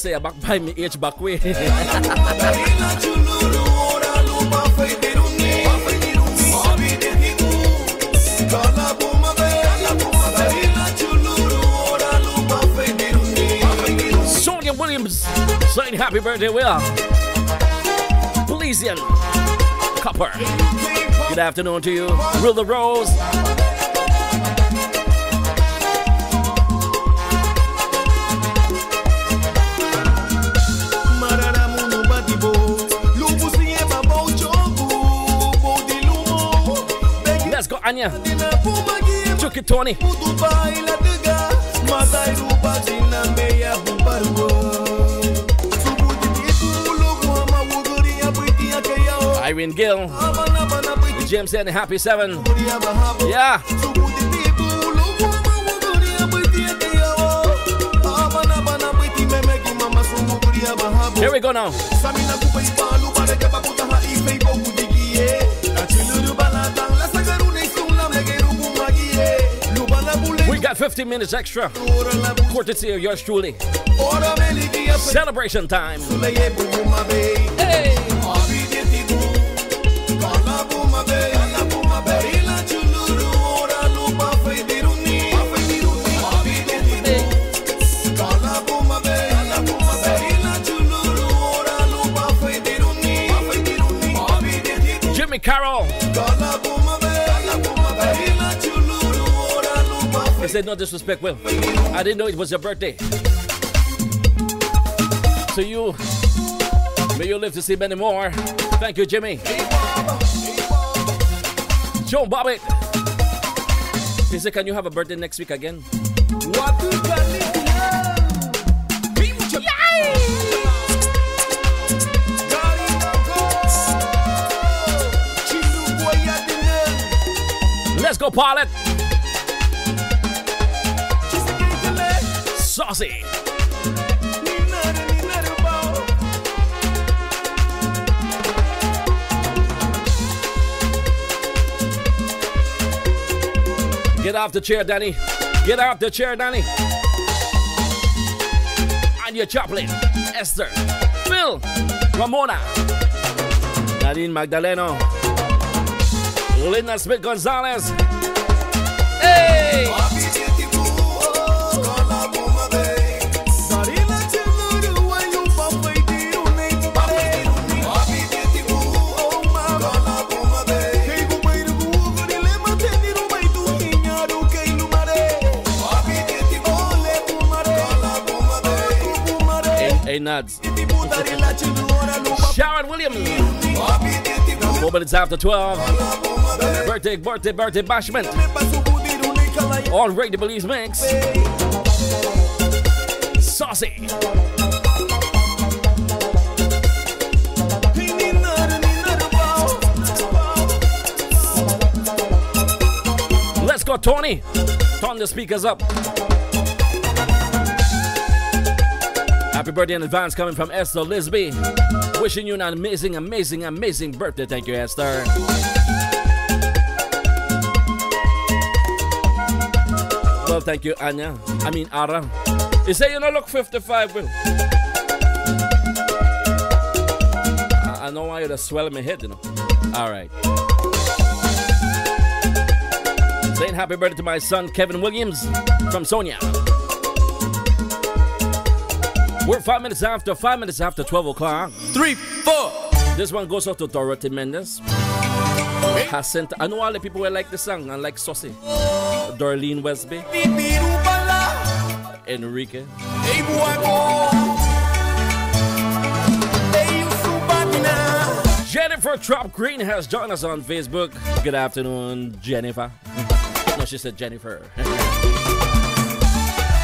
Say, back by me age back way. Sonia Williams saying happy birthday, Will. Belizean Copper. Good afternoon to you. Will the Rose. Let's go, Anya. Chucky Tony. Irene Gill. James said happy seven. Yeah. Here we go now. We got 15 minutes extra. Courtesy of yours truly. Celebration time. Said, no disrespect, Will. I didn't know it was your birthday. So you, may you live to see many more. Thank you, Jimmy. Joe Bobbitt. He said, can you have a birthday next week again? Let's go, pilot. Get off the chair, Danny. Get off the chair, Danny. Anya Chaplin, Esther, Phil, Ramona, Nadine Magdaleno, Linda Smith Gonzalez. Hey! Williams. Four minutes after 12. Birthday, birthday, birthday bashment. On Radio Belizemix. Saucy. Let's go, Tony. Turn the speakers up. Happy birthday in advance coming from Esther Lisby. Wishing you an amazing, amazing, amazing birthday. Thank you, Esther. Well, thank you, Anya. I mean, Ara. You say you don't look 55, Will. I, I know why you're swelling my head, you know. All right. Saying happy birthday to my son, Kevin Williams from Sonia. We're five minutes after, five minutes after 12 o'clock. Three, four. This one goes out to Dorothy Mendes. Jacinta. I know all the people will like the song and like Saucy. Darlene Westby. Enrique. Hey, boy, boy. Hey, you so bad me now. Jennifer Trop Green has joined us on Facebook. Good afternoon, Jennifer. no, she said Jennifer.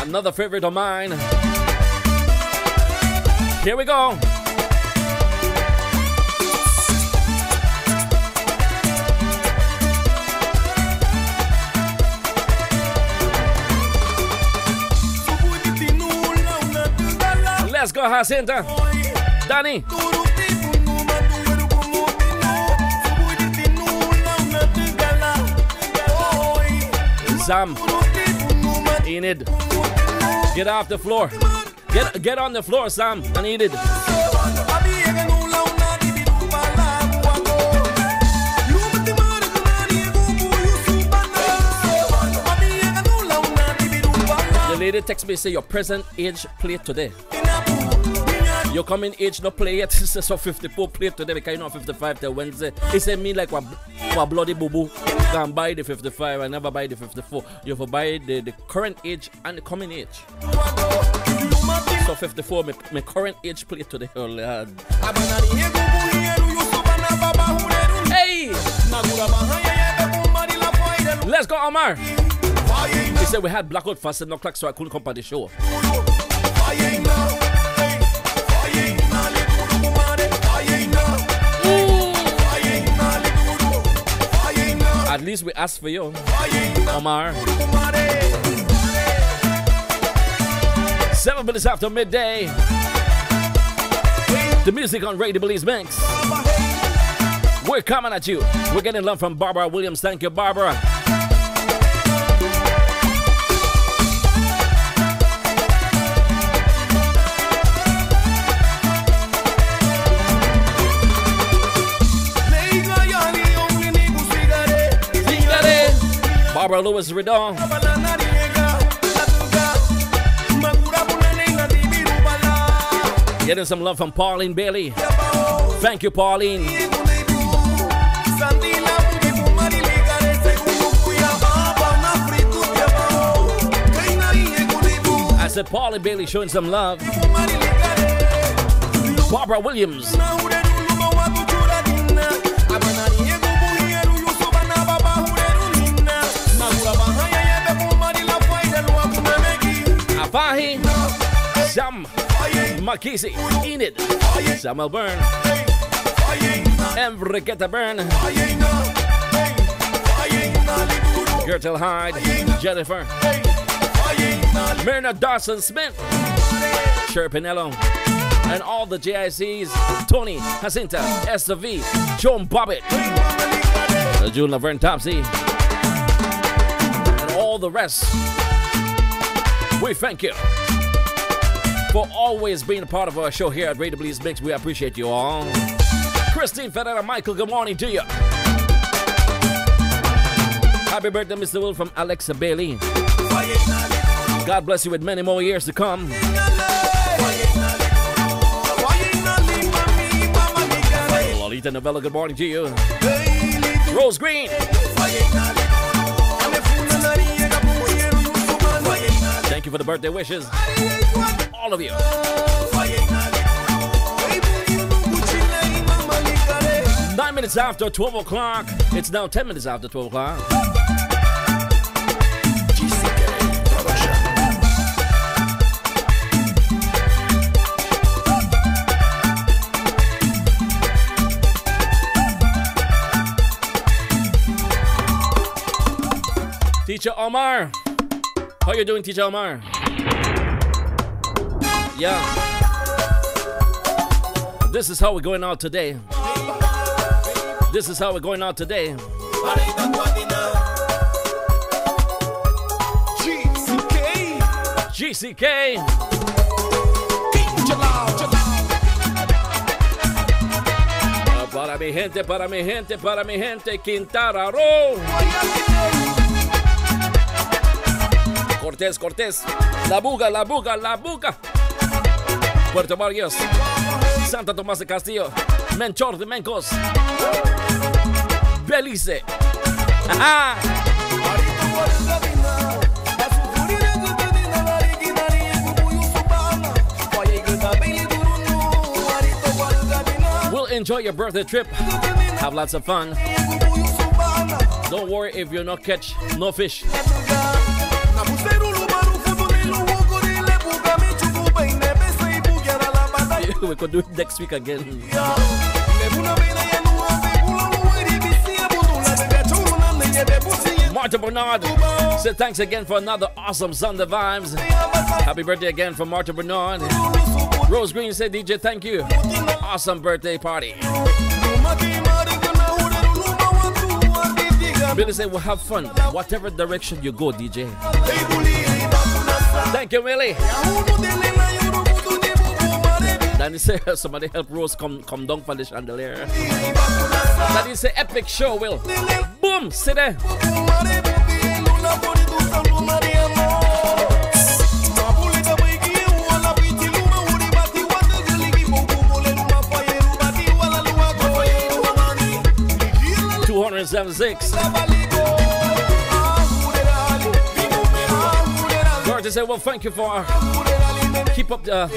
Another favorite of mine. Here we go. Let's go, Jacinta. Danny. Sam. Enid. Get off the floor. Get get on the floor, Sam. I need it. The lady text me say your present age plate today. Your coming age no play yet. so 54 plate today because you know 55 till Wednesday. He said me like what, what bloody boo boo. Can buy the 55 I never buy the 54. You have to buy the, the current age and the coming age. So 54 my, my current age plate today. Oh lord. Hey! Let's go, Omar. He said we had blackout for 7 o'clock, so I couldn't come on the show. At least we asked for you, Omar. Seven minutes after midday. The music on Radio Belizemix. We're coming at you. We're getting love from Barbara Williams. Thank you, Barbara. Barbara Lewis Redon. Getting some love from Pauline Bailey. Thank you, Pauline. I said Pauline Bailey showing some love. Barbara Williams. Afahi, Makisi, Enid, Samuel Byrne, Enriqueta Byrne, Gertel Hyde, Jennifer, Myrna Dawson Smith, Sherpinello, and all the JICs, Tony, Jacinta, Esther V, Joan Bobbitt, June Laverne Topsy, and all the rest. We thank you for always being a part of our show here at Radio Belizemix. We appreciate you all. Christine Ferreira, Michael, good morning to you. Happy birthday, Mr. Will, from Alexa Bailey. God bless you with many more years to come. Lolita Novella, good morning to you. Rose Green. Thank you for the birthday wishes. All of you. Nine minutes after 12 o'clock. It's now 10 minutes after 12 o'clock. Teacher Omar. How you doing, Teacher Omar? Yeah. This is how we're going out today. This is how we're going out today. GCK. Ah, Para mi gente, para mi gente, para mi gente, Quintana Roo. Cortés, Cortés. La buga, la buga, la buga. Puerto Barrios. Santa Tomás de Castillo. Melchor de Mencos. Belice. Ajá. We'll enjoy your birthday trip. Have lots of fun. Don't worry if you're not catch no fish. we could do it next week again. Marta Bernard said thanks again for another awesome Sunday vibes. Happy birthday again from Marta Bernard. Rose Green said DJ thank you. Awesome birthday party. Billy said we'll have fun whatever direction you go DJ. Thank you Willie. Danny say somebody help Rose come come down from the chandelier. Danny say epic show will. Boom, sit there. Two hundred seventy-six. Dorothy said, "Well, thank you for keep up, uh,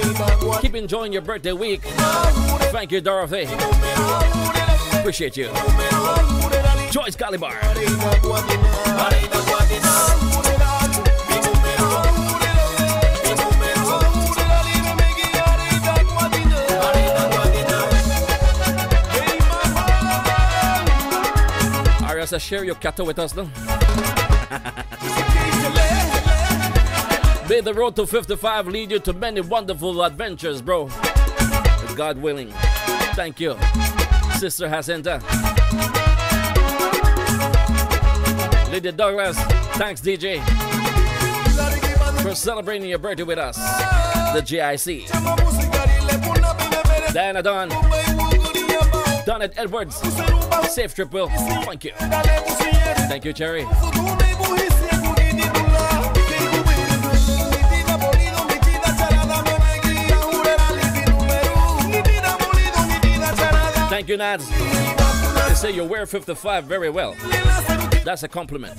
keep enjoying your birthday week. Thank you, Dorothy. Appreciate you." Joyce Galibar. Aria says, share your cattle with us, no? May the road to 55 lead you to many wonderful adventures, bro. God willing. Thank you, Sister Jacinta. Lady Douglas, thanks, DJ, for celebrating your birthday with us. The GIC. Diana Don. Donald Edwards. Safe trip, Will. Thank you. Thank you, Cherry. Thank you, Nads. They say you wear 55 very well. That's a compliment.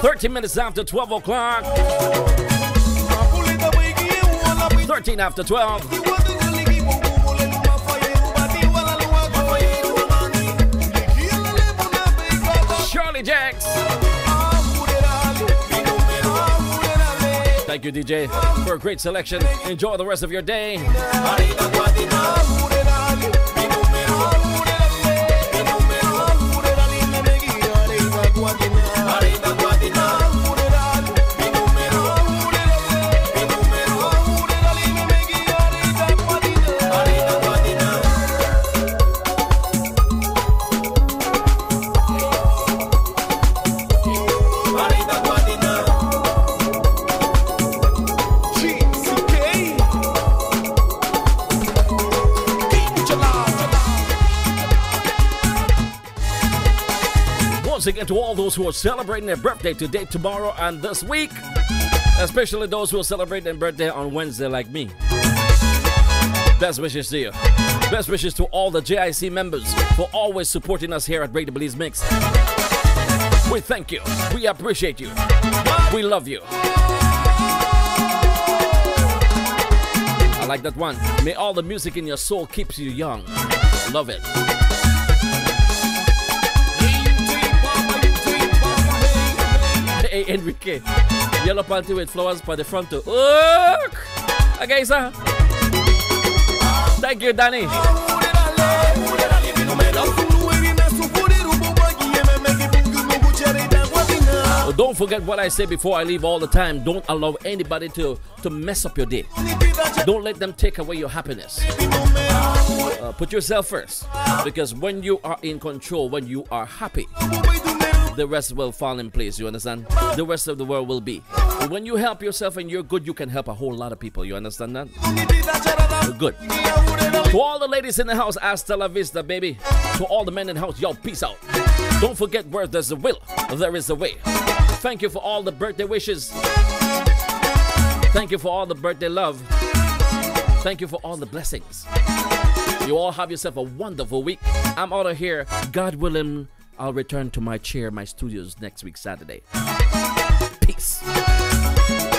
30 minutes after 12 o'clock. 13 after 12. Thank you, DJ, for a great selection. Enjoy the rest of your day. To all those who are celebrating their birthday today, tomorrow, and this week, especially those who are celebrating their birthday on Wednesday, like me. Best wishes to you. Best wishes to all the JIC members for always supporting us here at Break the Belizemix. We thank you. We appreciate you. We love you. I like that one. May all the music in your soul keeps you young. Love it. Hey, Enrique. Yellow panty with flowers by the front to Look! Okay, sir. Thank you, Danny. Don't forget what I said before I leave all the time. Don't allow anybody to, to mess up your day. Don't let them take away your happiness. Uh, put yourself first. Because when you are in control, when you are happy, the rest will fall in place. You understand? The rest of the world will be. When you help yourself and you're good, you can help a whole lot of people. You understand that? Good. To all the ladies in the house, hasta la vista, baby. To all the men in the house, yo, peace out. Don't forget where there's a will, there is a way. Thank you for all the birthday wishes. Thank you for all the birthday love. Thank you for all the blessings. You all have yourself a wonderful week. I'm out of here. God willing, I'll return to my chair, my studios next week, Saturday. Peace.